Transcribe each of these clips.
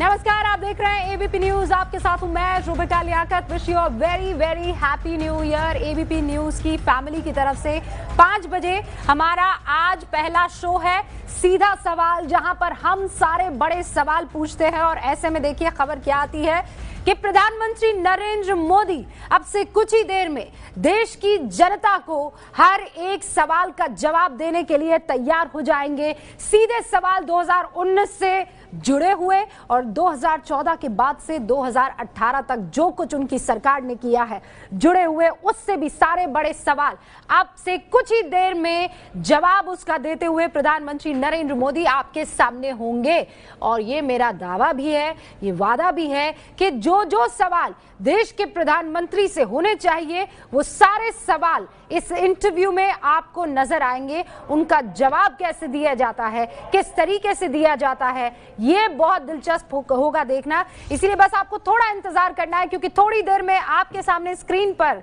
नमस्कार, आप देख रहे हैं एबीपी न्यूज़ आपके साथ हूँ मैं Rubika Liyaqat. Wish you very very happy new year ABP news की फैमिली की तरफ़ से पाँच बजे हमारा आज पहला शो है सीधा सवाल, जहाँ पर हम सारे बड़े सवाल पूछते हैं और ऐसे में देखिए खबर क्या आती है कि प्रधानमंत्री नरेंद्र मोदी अब से कुछ ही देर में देश की जनता को हर एक सवाल का जवाब देने के लिए तैयार हो जाएँगे। सीधे सवाल 2019 से जुड़े हुए और 2014 के बाद से 2018 तक जो कुछ उनकी सरकार ने किया है, जुड़े हुए, उससे भी सारे बड़े सवाल। आपसे कुछ ही देर में जवाब उसका देते हुए प्रधानमंत्री नरेंद्र मोदी आपके सामने होंगे। और ये मेरा दावा भी है, ये वादा भी है कि जो जो सवाल देश के प्रधानमंत्री से होने चाहिए, वो सारे सवाल इस इंटरव्यू में आपको नज़र आएँगे। उनका जवाब कैसे दिया जाता है, किस तरीके से दिया जाता है ये बहुत दिलचस्प होगा देखना। इसीलिए बस आपको थोड़ा इंतज़ार करना है, क्योंकि थोड़ी देर में आपके सामने स्क्रीन पर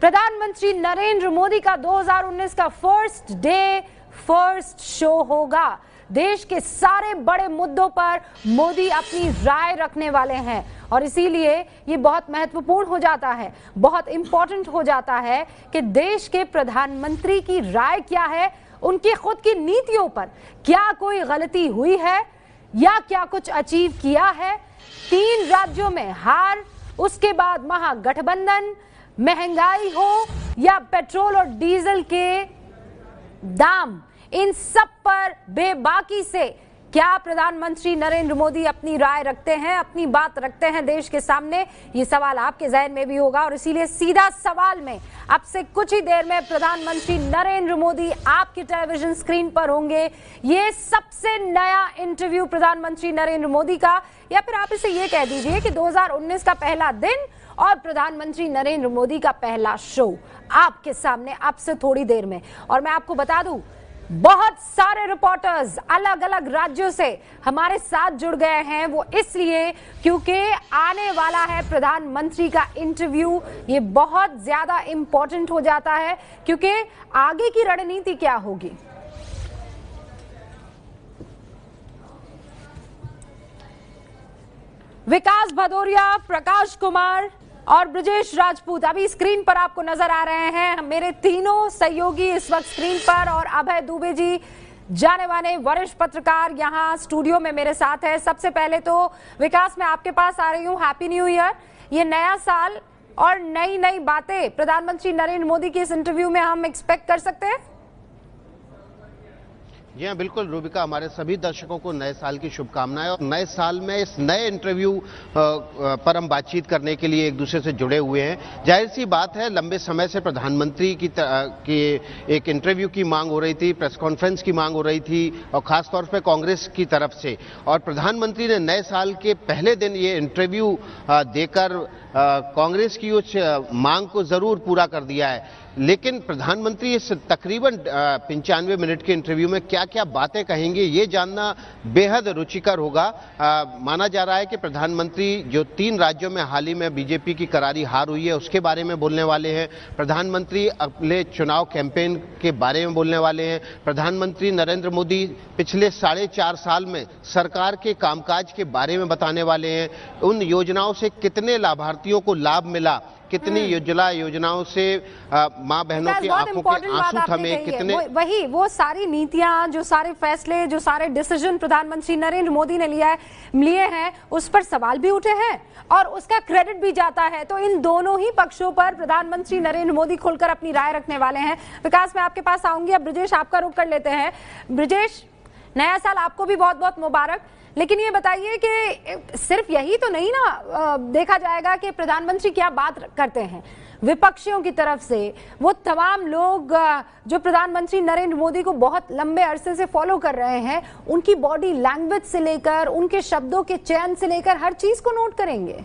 प्रधानमंत्री नरेंद्र मोदी का 2019 का फ़र्स्ट डे फ़र्स्ट शो होगा। देश के सारे बड़े मुद्दों पर मोदी अपनी राय रखने वाले हैं, और इसीलिए ये बहुत महत्वपूर्ण हो जाता है, बहुत इंपॉर्टेंट हो जाता है कि देश के प्रधानमंत्री की राय क्या है, उनकी खुद की नीतियों पर क्या कोई गलती हुई है या क्या कुछ अचीव किया है? तीन राज्यों में हार, उसके बाद महागठबंधन, महँगाई हो या पेट्रोल और डीजल के दाम, इन सब पर बेबाकी से क्या प्रधानमंत्री नरेंद्र मोदी अपनी राय रखते हैं, अपनी बात रखते हैं देश के सामने? ये सवाल आपके जहन में भी होगा और इसीलिए सीधा सवाल में अब से कुछ ही देर में प्रधानमंत्री नरेंद्र मोदी आपकी टेलीविज़न स्क्रीन पर होंगे। ये सबसे नया इंटरव्यू प्रधानमंत्री नरेंद्र मोदी का, या फिर आप इसे ये कह दीजिए कि 2019 का पहला दिन और प्रधानमंत्री नरेंद्र मोदी का पहला शो आपके सामने अब से थोड़ी देर में। और मैं आपको बता दूँ बहुत सारे रिपोर्टर्स अलग अलग राज्यों से हमारे साथ जुड़ गए हैं। वो इसलिए क्योंकि आने वाला है प्रधानमंत्री का इंटरव्यू ये बहुत ज़्यादा इंपॉर्टेंट हो जाता है क्योंकि आगे की रणनीति क्या होगी? विकास भदौरिया, प्रकाश कुमार और ब्रजेश राजपूत, अभी स्क्रीन पर आपको नज़र आ रहे हैं। मेरे तीनों सहयोगी इस वक्त स्क्रीन पर और अभय दुबे जी, जाने माने वरिष्ठ पत्रकार यहाँ स्टूडियो में मेरे साथ है। सबसे पहले तो विकास, मैं आपके पास आ रही हूँ। हैप्पी न्यू ईयर ये नया साल और नई नई बातें प्रधानमंत्री नरेंद्र मोदी के इस इंटरव्यू में हम एक्सपेक्ट कर सकते हैं। जी हाँ बिल्कुल। रूबिका हमारे सभी दर्शकों को नए साल की शुभकामनाएँ और नए साल में इस नए इंटरव्यू पर हम बातचीत करने के लिए एक दूसरे से जुड़े हुए हैं। ज़ाहिर सी बात है लंबे समय से प्रधानमंत्री की, की एक इंटरव्यू की मांग हो रही थी प्रेस कॉन्फ्रेंस की मांग हो रही थी और खासतौर पर कांग्रेस की तरफ़ से। और प्रधानमंत्री ने नए साल के पहले दिन ये इंटरव्यू देकर कांग्रेस की उस मांग को ज़रूर पूरा कर दिया है। लेकिन प्रधानमंत्री इस तकरीबन पंचानवे मिनट के इंटरव्यू में क्या क्या बातें कहेंगे ये जानना बेहद रुचिकर होगा। आ, माना जा रहा है कि प्रधानमंत्री जो तीन राज्यों में हाल ही में बीजेपी की करारी हार हुई है उसके बारे में बोलने वाले हैं। प्रधानमंत्री अपने चुनाव कैंपेन के बारे में बोलने वाले हैं। प्रधानमंत्री नरेंद्र मोदी पिछले साढ़े चार साल में सरकार के कामकाज के बारे में बताने वाले हैं। उन योजनाओं से कितने लाभार्थियों को लाभ मिला? कितनी हम्म। योजना योजनाओं से माँ बहनों की आँखों के आँसू थमे कितने वो, वही वो सारी नीतियाँ जो सारे फैसले जो सारे डिसीज़न प्रधानमंत्री नरेंद्र मोदी ने लिया है लिए हैं उस पर सवाल भी उठे हैं और उसका क्रेडिट भी जाता है। तो इन दोनों ही पक्षों पर प्रधानमंत्री नरेंद्र मोदी खुलकर अपनी राय रखने वाले हैं। विकास मैं आपके पास आऊँगी। अब ब्रजेश आपका रुख कर लेते हैं। ब्रजेश नया साल आपको भी बहुत बहुत मुबारक। लेकिन ये बताइए कि सिर्फ़ यही तो नहीं ना देखा जाएगा कि प्रधानमंत्री क्या बात करते हैं। विपक्षियों की तरफ़ से वो तमाम लोग जो प्रधानमंत्री नरेंद्र मोदी को बहुत लंबे अरसे से फॉलो कर रहे हैं, उनकी बॉडी लैंग्वेज से लेकर, उनके शब्दों के चयन से लेकर हर चीज़ को नोट करेंगे।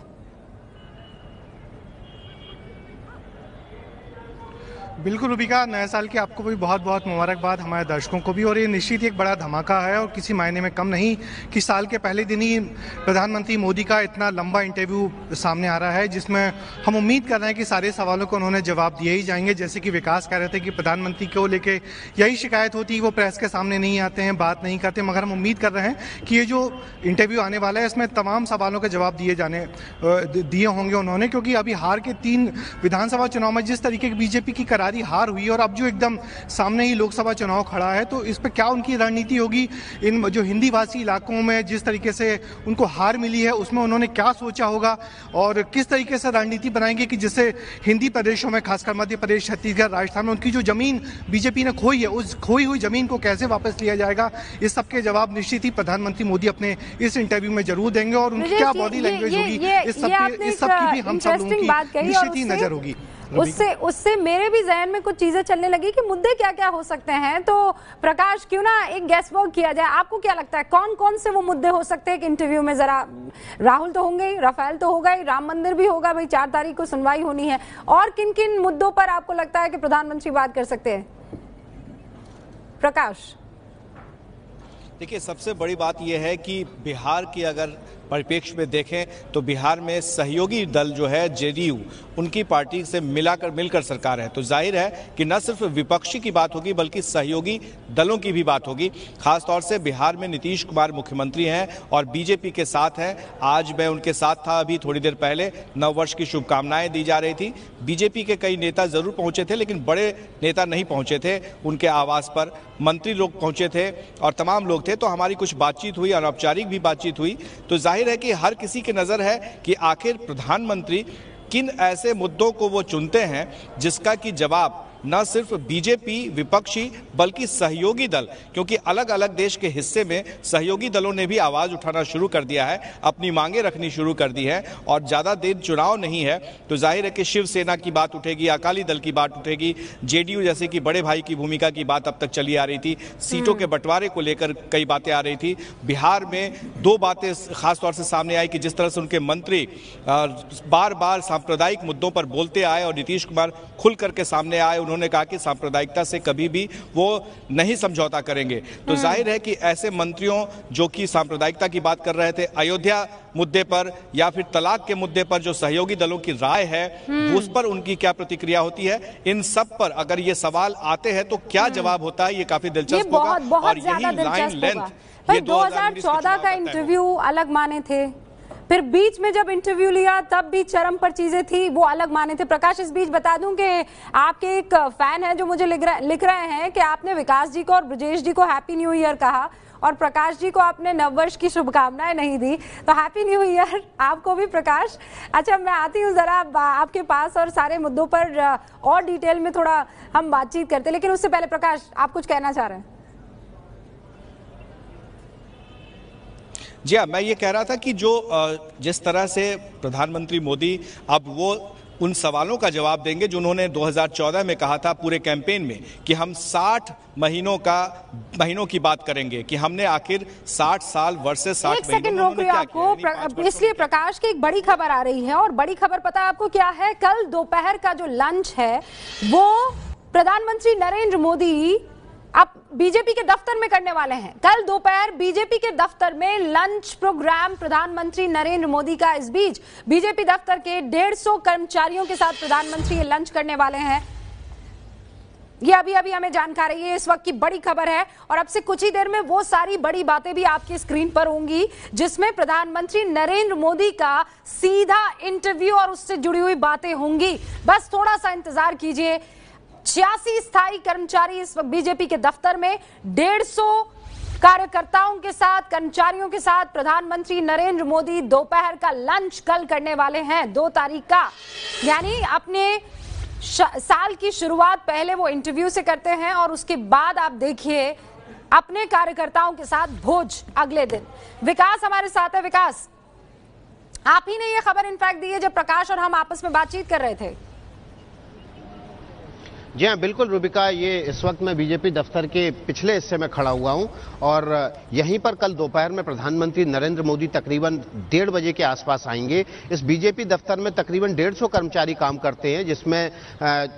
बिल्कुल रूबिका, नए साल की आपको भी बहुत बहुत मुबारकबाद। हमारे दर्शकों को भी और ये निश्चित ही एक बड़ा धमाका है और किसी मायने में कम नहीं कि साल के पहले दिन ही प्रधानमंत्री मोदी का इतना लंबा इंटरव्यू सामने आ रहा है, जिसमें हम उम्मीद कर रहे हैं कि सारे सवालों को उन्होंने जवाब दिए ही जाएँगे। जैसे कि विकास कह रहे थे कि प्रधानमंत्री को लेकर यही शिकायत होती है वो प्रेस के सामने नहीं आते हैं, बात नहीं करते, मगर हम उम्मीद कर रहे हैं कि ये जो इंटरव्यू आने वाला है, इसमें तमाम सवालों के जवाब दिए जाने दिए होंगे उन्होंने, क्योंकि अभी हार के तीन विधानसभा चुनाव में जिस तरीके की बीजेपी की करारी हार हुई और अब जो एकदम सामने ही लोकसभा चुनाव खड़ा है तो इस पर क्या उनकी रणनीति होगी? इन जो हिंदी भाषी इलाकों में जिस तरीके से उनको हार मिली है उसमें उन्होंने क्या सोचा होगा? और किस तरीके से रणनीति बनाएँगे कि जिससे हिंदी प्रदेशों में खासकर मध्य प्रदेश छत्तीसगढ़ राजस्थान में उनकी जो ज़मीन बीजेपी ने खोई है उस खोई हुई ज़मीन को कैसे वापस लिया जाएगा? इस सबके जवाब निश्चित ही प्रधानमंत्री मोदी अपने इस इंटरव्यू में ज़रूर देंगे और उनकी क्या बॉडी लैंग्वेज होगी? इस सब इस सब की भी हम सब लोगों की निश्चित ही नज़र होगी। उससे उससे मेरे भी जहन में कुछ चीज़ें चलने लगी कि मुद्दे क्या क्या हो सकते हैं। तो प्रकाश क्यों ना एक गैस वर्क किया जाए? आपको क्या लगता है कौन कौन से वो मुद्दे हो सकते हैं इंटरव्यू में? जरा राहुल तो होंगे ही राफेल तो होगा ही राम मंदिर भी होगा भाई चार तारीख को सुनवाई होनी है। और किन किन मुद्दों पर आपको लगता है कि प्रधानमंत्री बात कर सकते हैं? प्रकाश। देखिए सबसे बड़ी बात यह है कि बिहार की अगर परिप्रेक्ष्य में देखें तो बिहार में सहयोगी दल जो है, जेडीयू, उनकी पार्टी से मिलाकर, मिलकर सरकार है। तो ज़ाहिर है कि न सिर्फ़ विपक्षी की बात होगी, बल्कि सहयोगी दलों की भी बात होगी। खासतौर से बिहार में नीतीश कुमार मुख्यमंत्री हैं और बीजेपी के साथ हैं। आज मैं उनके साथ था अभी थोड़ी देर पहले। नववर्ष की शुभकामनाएँ दी जा रही थी। बीजेपी के कई नेता ज़रूर पहुँचे थे, लेकिन बड़े नेता नहीं पहुँचे थे उनके आवास पर। मंत्री लोग पहुँचे थे और तमाम लोग थे तो हमारी कुछ बातचीत हुई, अनौपचारिक भी बातचीत हुई। तो ज़ाहिर है कि हर किसी की नज़र है कि आखिर प्रधानमंत्री किन ऐसे मुद्दों को वो चुनते हैं जिसका कि जवाब न सिर्फ़ बीजेपी विपक्षी बल्कि सहयोगी दल क्योंकि अलग अलग देश के हिस्से में सहयोगी दलों ने भी आवाज़ उठाना शुरू कर दिया है अपनी मांगे रखनी शुरू कर दी है और ज़्यादा देर चुनाव नहीं है तो ज़ाहिर है कि शिवसेना की बात उठेगी अकाली दल की बात उठेगी जेडीयू जैसे कि बड़े भाई की भूमिका की बात अब तक चली आ रही थी सीटों के बंटवारे को लेकर कई बातें आ रही थी बिहार में दो बातें खासतौर से सामने आई कि जिस तरह से उनके मंत्री बार बार सांप्रदायिक मुद्दों पर बोलते आए और नीतीश कुमार खुल करके सामने आए उन्होंने उन्होंने कहा कि सांप्रदायिकता से कभी भी वो नहीं समझौता करेंगे। तो हम्म। ज़ाहिर है कि ऐसे मंत्रियों जो कि सांप्रदायिकता की बात कर रहे थे अयोध्या मुद्दे पर या फिर तलाक के मुद्दे पर जो सहयोगी दलों की राय है हम्म। उस पर उनकी क्या प्रतिक्रिया होती है? इन सब पर अगर ये सवाल आते हैं तो क्या हम्म। जवाब होता है? ये काफ़ी दिलचस्प होगा। और यही लाइन लेंथ ये 2014 का इंटरव्यू अलग माने थे। फिर बीच में जब इंटरव्यू लिया, तब भी चरम पर चीज़ें थी, वो अलग माने थे। प्रकाश, इस बीच बता दूँ कि आपके एक फ़ैन है जो मुझे लिख रहे हैं कि आपने विकास जी को और ब्रजेश जी को हैप्पी न्यू ईयर कहा और प्रकाश जी को आपने नववर्ष की शुभकामनाएँ नहीं दी। तो हैप्पी न्यू ईयर आपको भी, प्रकाश। अच्छा मैं आती हूँ जरा आपके पास और सारे मुद्दों पर और डिटेल में थोड़ा हम बातचीत करते लेकिन उससे पहले प्रकाश, आप कुछ कहना चाह रहे हैं? जी हाँ मैं ये कह रहा था कि जो जिस तरह से प्रधानमंत्री मोदी अब वो उन सवालों का जवाब देंगे जो उन्होंने 2014 में कहा था पूरे कैंपेन में कि हम 60 महीनों का महीनों की बात करेंगे कि हमने आखिर 60 साल वर्षे 60 एक सेकंड रोक रही आपको प्र, इसलिए प्रकाश की एक बड़ी खबर आ रही है और बड़ी खबर पता है आपको क्या है? कल दोपहर का जो लंच है वो प्रधानमंत्री नरेंद्र मोदी अब बीजेपी के दफ्तर में करने वाले हैं। कल दोपहर बीजेपी के दफ्तर में लंच प्रोग्राम प्रधानमंत्री नरेंद्र मोदी का इस बीच। बीजेपी दफ्तर के 150 कर्मचारियों के साथ प्रधानमंत्री लंच करने वाले हैं। ये अभी अभी हमें जानकारी है, इस वक्त की बड़ी खबर है और अब से कुछ ही देर में वो सारी बड़ी बातें भी आपकी स्क्रीन पर होंगी, जिसमें प्रधानमंत्री नरेंद्र मोदी का सीधा इंटरव्यू और उससे जुड़ी हुई बातें होंगी। बस थोड़ा सा इंतज़ार कीजिए। छियासी स्थायी कर्मचारी इस वक्त बीजेपी के दफ्तर में, डेढ़ सौ कार्यकर्ताओं के साथ, कर्मचारियों के साथ। प्रधानमंत्री नरेंद्र मोदी दोपहर का लंच कल करने वाले हैं, दो तारीख का। यानी अपने साल की शुरुआत पहले वो इंटरव्यू से करते हैं और उसके बाद आप देखिए, अपने कार्यकर्ताओं के साथ भोज अगले दिन। विकास हमारे साथ है, विकास। आप ही ने ये खबर इनफैक्ट दी है जब प्रकाश और हम आपस में बातचीत कर रहे थे। जी हाँ बिल्कुल रूबिका ये इस वक्त मैं बीजेपी दफ्तर के पिछले हिस्से में खड़ा हुआ हूँ और यहीं पर कल दोपहर में प्रधानमंत्री नरेंद्र मोदी तकरीबन डेढ़ बजे के आसपास आएँगे इस बीजेपी दफ्तर में तकरीबन डेढ़ सौ कर्मचारी काम करते हैं जिसमें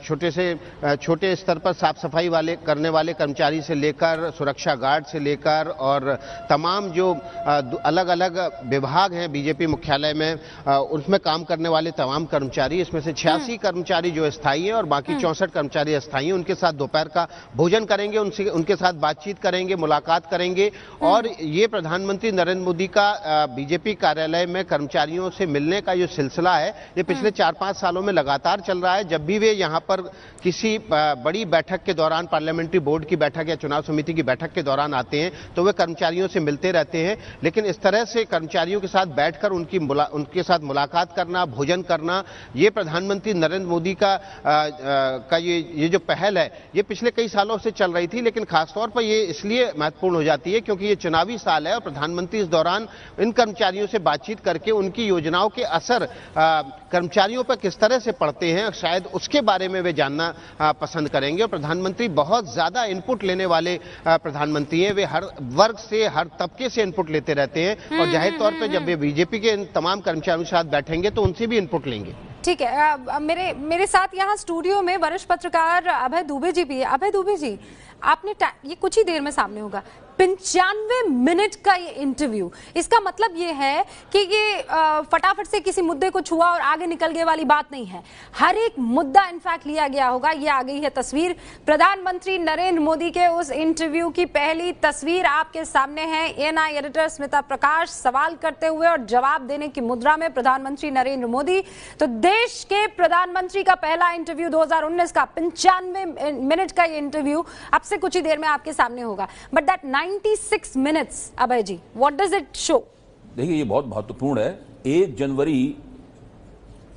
छोटे से छोटे स्तर पर साफ़ सफ़ाई वाले करने वाले कर्मचारी से लेकर सुरक्षा गार्ड से लेकर और तमाम जो अलग अलग विभाग हैं बीजेपी मुख्यालय में उसमें काम करने वाले तमाम कर्मचारी इसमें से छियासी हम्म। कर्मचारी जो स्थायी हैं और बाकी चौंसठ कर्मचारी अस्थायी उनके साथ दोपहर का भोजन करेंगे उनसे उनके साथ बातचीत करेंगे मुलाकात करेंगे। हम्म। और ये प्रधानमंत्री नरेंद्र मोदी का बीजेपी कार्यालय में कर्मचारियों से मिलने का जो सिलसिला है ये पिछले चार पाँच सालों में लगातार चल रहा है। जब भी वे यहाँ पर किसी बड़ी बैठक के दौरान पार्लियामेंट्री बोर्ड की बैठक या चुनाव समिति की बैठक के दौरान आते हैं तो वे कर्मचारियों से मिलते रहते हैं। लेकिन इस तरह से कर्मचारियों के साथ बैठकर उनकी उनके साथ मुलाकात करना भोजन करना ये प्रधानमंत्री नरेंद्र मोदी का आ, आ, का ये ये जो पहल है ये पिछले कई सालों से चल रही थी लेकिन खासतौर पर ये इसलिए महत्वपूर्ण हो जाती है क्योंकि ये चुनावी साल है और प्रधानमंत्री इस दौरान इन कर्मचारियों से बातचीत करके उनकी योजनाओं के असर कर्मचारियों पर किस तरह से पड़ते हैं शायद उसके बारे में वे जानना पसंद करेंगे। और प्रधानमंत्री बहुत ज़्यादा इनपुट लेने वाले प्रधानमंत्री हैं। वे हर वर्ग से हर तबके से इनपुट लेते रहते हैं। और ज़ाहिर तौर पर जब वे बीजेपी के तमाम कर्मचारियों के साथ बैठेंगे तो उनसे भी इनपुट लेंगे। ठीक है मेरे मेरे साथ यहाँ स्टूडियो में वरिष्ठ पत्रकार अभय दुबे जी भी है। अभय दुबे जी, आपने ये कुछ ही देर में सामने होगा। पंचानवे मिनट का ये इंटरव्यू इसका मतलब ये है कि ये फटाफट से किसी मुद्दे को छुआ और आगे निकल गए वाली बात नहीं है। हर एक मुद्दा इनफैक्ट लिया गया होगा। ये आ गई है तस्वीर। प्रधानमंत्री नरेंद्र मोदी के उस इंटरव्यू की पहली तस्वीर आपके सामने है। एएनआई एडिटर स्मिता प्रकाश सवाल करते हुए और जवाब देने की मुद्रा में प्रधानमंत्री नरेंद्र मोदी। तो देश के प्रधानमंत्री का पहला इंटरव्यू दो हज़ार उन्नीस का, पंचानवे मिनट का ये इंटरव्यू अब से कुछ ही देर में आपके सामने होगा। But that 96 minutes Abhay ji what does it show देखिए, ये बहुत महत्वपूर्ण है। एक जनवरी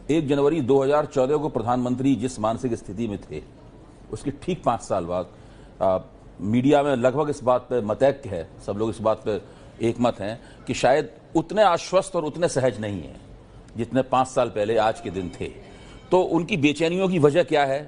एक जनवरी 2014 को प्रधानमंत्री जिस मानसिक स्थिति में थे, उसके ठीक पाँच साल बाद मीडिया में लगभग इस बात पर मतैक्य है, सब लोग इस बात पर एक मत हैं कि शायद उतने आश्वस्त और उतने सहज नहीं है, जितने पाँच साल पहले आज के दिन थे। तो उनकी बेचैनियों की वजह क्या है?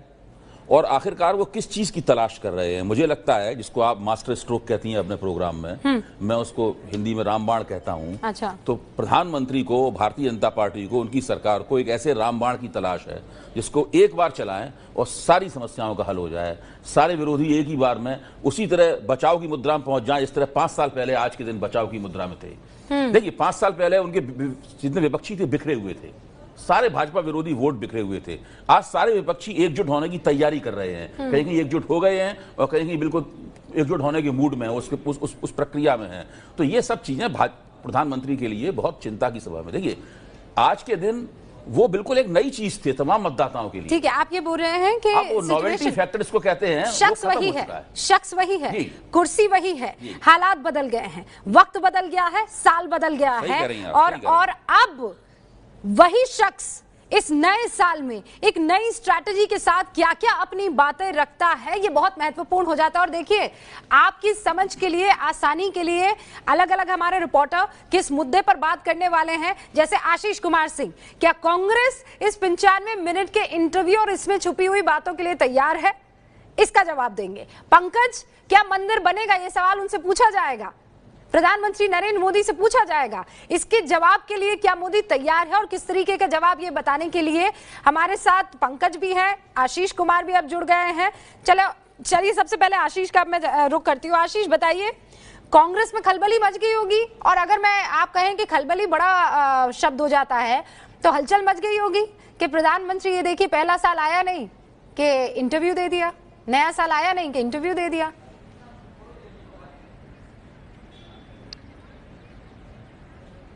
और आखिरकार वो किस चीज़ की तलाश कर रहे हैं? मुझे लगता है जिसको आप मास्टर स्ट्रोक कहती हैं अपने प्रोग्राम में हम्म। मैं उसको हिंदी में रामबाण कहता हूँ। अच्छा। तो प्रधानमंत्री को भारतीय जनता पार्टी को उनकी सरकार को एक ऐसे रामबाण की तलाश है जिसको एक बार चलाएँ और सारी समस्याओं का हल हो जाए। सारे विरोधी एक ही बार में उसी तरह बचाव की मुद्रा में पहुँच जाए इस तरह पाँच साल पहले आज के दिन बचाव की मुद्रा में थे। हम्म। देखिए पाँच साल पहले उनके जितने विपक्षी थे बिखरे हुए थे। सारे भाजपा विरोधी वोट बिखरे हुए थे। आज सारे विपक्षी एकजुट होने की तैयारी कर रहे हैं। हम्म। कहीं कहीं एकजुट हो गए हैं और कहीं कहीं बिल्कुल एकजुट होने के मूड में है उसके उस, उस, उस प्रक्रिया में है। तो ये सब चीज़ें प्रधानमंत्री के लिए बहुत चिंता की सभा में। देखिए आज के दिन वो बिल्कुल एक नई चीज़ थी तमाम मतदाताओं के लिए। ठीक है आप ये बोल रहे हैं कि नोवेल्टी फैक्टर इसको कहते हैं शख्स वही है, है शख्स वही है कुर्सी वही है हालात बदल गए हैं वक्त बदल गया है साल बदल गया है और और अब वही शख्स इस नए साल में एक नई स्ट्रैटेजी के साथ क्या क्या अपनी बातें रखता है, ये बहुत महत्वपूर्ण हो जाता है। और देखिए, आपकी समझ के लिए, आसानी के लिए अलग अलग हमारे रिपोर्टर किस मुद्दे पर बात करने वाले हैं। जैसे आशीष कुमार सिंह, क्या कांग्रेस इस पंचानवे मिनट के इंटरव्यू और इसमें छुपी हुई बातों के लिए तैयार है? इसका जवाब देंगे। पंकज, क्या मंदिर बनेगा? ये सवाल उनसे पूछा जाएगा। प्रधानमंत्री नरेंद्र मोदी से पूछा जाएगा, इसके जवाब के लिए क्या मोदी तैयार है और किस तरीके का जवाब ये बताने के लिए हमारे साथ पंकज भी है, आशीष कुमार भी अब जुड़ गए हैं। चलो, चलिए सबसे पहले आशीष का मैं रुक करती हूँ। आशीष, बताइए, कांग्रेस में खलबली मच गई होगी? और अगर मैं, आप कहें कि खलबली बड़ा शब्द हो जाता है तो हलचल मच गई होगी कि प्रधानमंत्री ये देखिए, पहला साल आया नहीं कि इंटरव्यू दे दिया, नया साल आया नहीं कि इंटरव्यू दे दिया।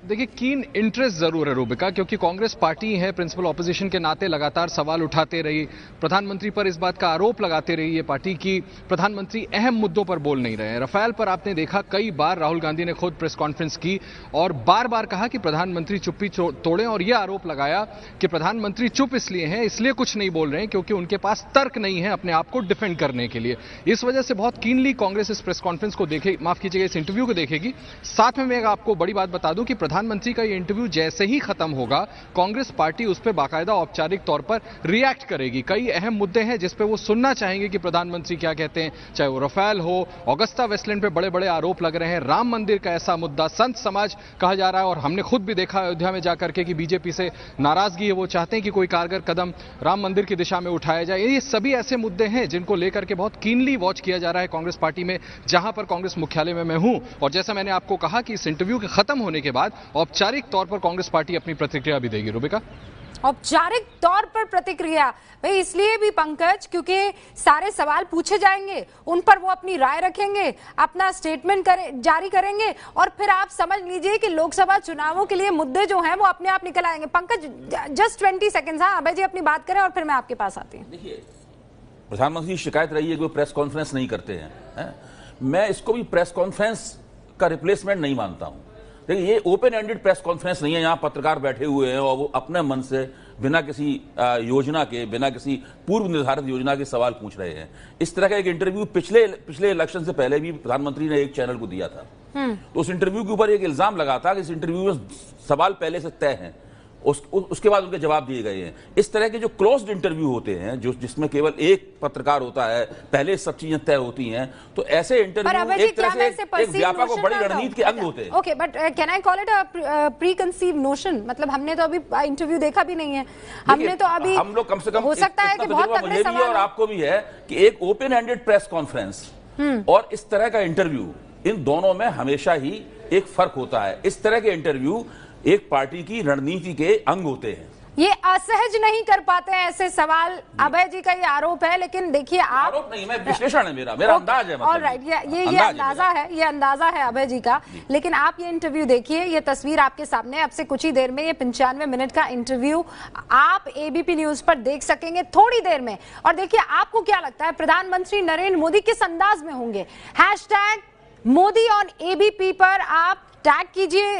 देखिए कीन इंटरेस्ट ज़रूर है रूबिका, क्योंकि कांग्रेस पार्टी है प्रिंसिपल ऑपोजिशन के नाते लगातार सवाल उठाते रही। प्रधानमंत्री पर इस बात का आरोप लगाते रही ये पार्टी की प्रधानमंत्री अहम मुद्दों पर बोल नहीं रहे रफेल पर आपने देखा, कई बार राहुल गांधी ने खुद प्रेस कॉन्फ्रेंस की और बार बार कहा कि प्रधानमंत्री चुप्पी तोड़े और यह आरोप लगाया कि प्रधानमंत्री चुप इसलिए हैं, इसलिए कुछ नहीं बोल रहे हैं, क्योंकि उनके पास तर्क नहीं है अपने आप को डिफेंड करने के लिए। इस वजह से बहुत कीनली कांग्रेस इस प्रेस कॉन्फ्रेंस को देखे, माफ़ कीजिएगा, इस इंटरव्यू को देखेगी। साथ में मैं आपको बड़ी बात बता दूँ कि प्रधानमंत्री का ये इंटरव्यू जैसे ही खत्म होगा, कांग्रेस पार्टी उस पर बाकायदा औपचारिक तौर पर रिएक्ट करेगी। कई अहम मुद्दे हैं जिस पर वो सुनना चाहेंगे कि प्रधानमंत्री क्या कहते हैं। चाहे वो रफेल हो, ऑगस्टा वेस्टलैंड पे बड़े बड़े आरोप लग रहे हैं। राम मंदिर का ऐसा मुद्दा संत समाज कहा जा रहा है और हमने खुद भी देखा अयोध्या में जाकर के कि बीजेपी से नाराज़गी है। वो चाहते हैं कि कोई कारगर कदम राम मंदिर की दिशा में उठाया जाए। ये सभी ऐसे मुद्दे हैं जिनको लेकर के बहुत कीनली वॉच किया जा रहा है कांग्रेस पार्टी में, जहाँ पर कांग्रेस मुख्यालय में मैं हूँ। और जैसा मैंने आपको कहा कि इस इंटरव्यू के खत्म होने के बाद औपचारिक तौर पर कांग्रेस पार्टी अपनी प्रतिक्रिया भी देगी। रूबिका? औपचारिक तौर पर प्रतिक्रिया? भाई इसलिए भी पंकज क्योंकि सारे सवाल पूछे जाएँगे उन पर वो अपनी राय रखेंगे अपना स्टेटमेंट करे, जारी करेंगे और फिर आप समझ लीजिए कि लोकसभा चुनावों के लिए मुद्दे जो हैं वो अपने आप निकल आएँगे। पंकज जस्ट ट्वेंटी सेकेंड हाँ अभय जी अपनी बात करें और फिर मैं आपके पास आती हूँ। देखिए प्रधानमंत्री की शिकायत रही है कि वो प्रेस कॉन्फ्रेंस नहीं करते हैं है? मैं इसको भी प्रेस कॉन्फ्रेंस का रिप्लेसमेंट नहीं मानता हूँ। देखिए ये ओपन एंडेड प्रेस कॉन्फ्रेंस नहीं है यहाँ पत्रकार बैठे हुए हैं और वो अपने मन से बिना किसी योजना के बिना किसी पूर्व निर्धारित योजना के सवाल पूछ रहे हैं। इस तरह का एक इंटरव्यू पिछले पिछले इलेक्शन से पहले भी प्रधानमंत्री ने एक चैनल को दिया था। तो उस इंटरव्यू के ऊपर एक इल्ज़ाम लगा था कि इस इंटरव्यू में सवाल पहले से तय हैं। उस, उसके बाद उनके जवाब दिए गए हैं। इस तरह के जो क्लोज्ड इंटरव्यू होते हैं जो जिसमें केवल एक पत्रकार होता है पहले सब चीज़ें तय होती हैं तो ऐसे इंटरव्यू एक तरह से एक व्यापक और बड़ी रणनीति के अंग होते हैं। Okay but can I call it pre conceive notion मतलब हमने तो अभी इंटरव्यू देखा भी नहीं है। हमने तो अभी हम लोग कम से कम हो सकता है कि बहुत मुझे भी और आपको भी है कि एक ओपन हैंडेड प्रेस कॉन्फ्रेंस और इस तरह का इंटरव्यू इन दोनों में हमेशा ही एक फ़र्क होता है। इस तरह के इंटरव्यू एक पार्टी की रणनीति के अंग होते हैं। ये असहज नहीं कर पाते हैं ऐसे सवाल। अभय जी का ये आरोप है लेकिन देखिए आप आरोप नहीं मैं विश्लेषण है मेरा। मेरा अंदाज है मतलब राइट ये ये ये अंदाज़ा है ये अंदाज़ा है अभय जी का। लेकिन आप ये इंटरव्यू देखिए ये तस्वीर आपके सामने अब से कुछ ही देर में ये पंचानवे मिनट का इंटरव्यू आप एबीपी न्यूज़ पर देख सकेंगे थोड़ी देर में। और देखिए आपको क्या लगता है प्रधानमंत्री नरेंद्र मोदी किस अंदाज में होंगे? हैश मोदी ऑन एबीपी पर आप टैग कीजिए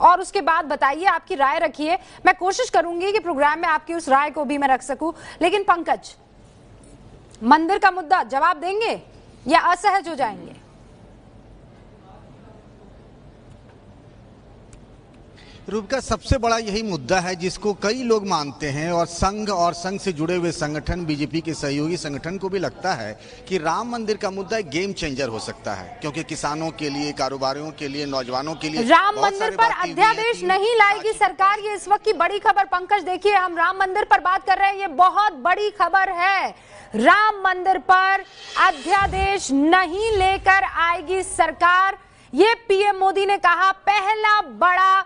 और उसके बाद बताइए, आपकी राय रखिए। मैं कोशिश करूँगी कि प्रोग्राम में आपकी उस राय को भी मैं रख सकूँ। लेकिन पंकज, मंदिर का मुद्दा जवाब देंगे या असहज हो जाएँगे? रूप का सबसे बड़ा यही मुद्दा है जिसको कई लोग मानते हैं और संघ और संघ से जुड़े हुए संगठन बीजेपी के सहयोगी संगठन को भी लगता है कि राम मंदिर का मुद्दा एक गेम चेंजर हो सकता है क्योंकि किसानों के लिए कारोबारियों के लिए नौजवानों के लिए राम मंदिर पर अध्यादेश नहीं लाएगी सरकार ये इस वक्त की बड़ी खबर। पंकज देखिए हम राम मंदिर पर बात कर रहे हैं ये बहुत बड़ी खबर है। राम मंदिर पर अध्यादेश नहीं लेकर आएगी सरकार ये पीएम मोदी ने कहा पहला बड़ा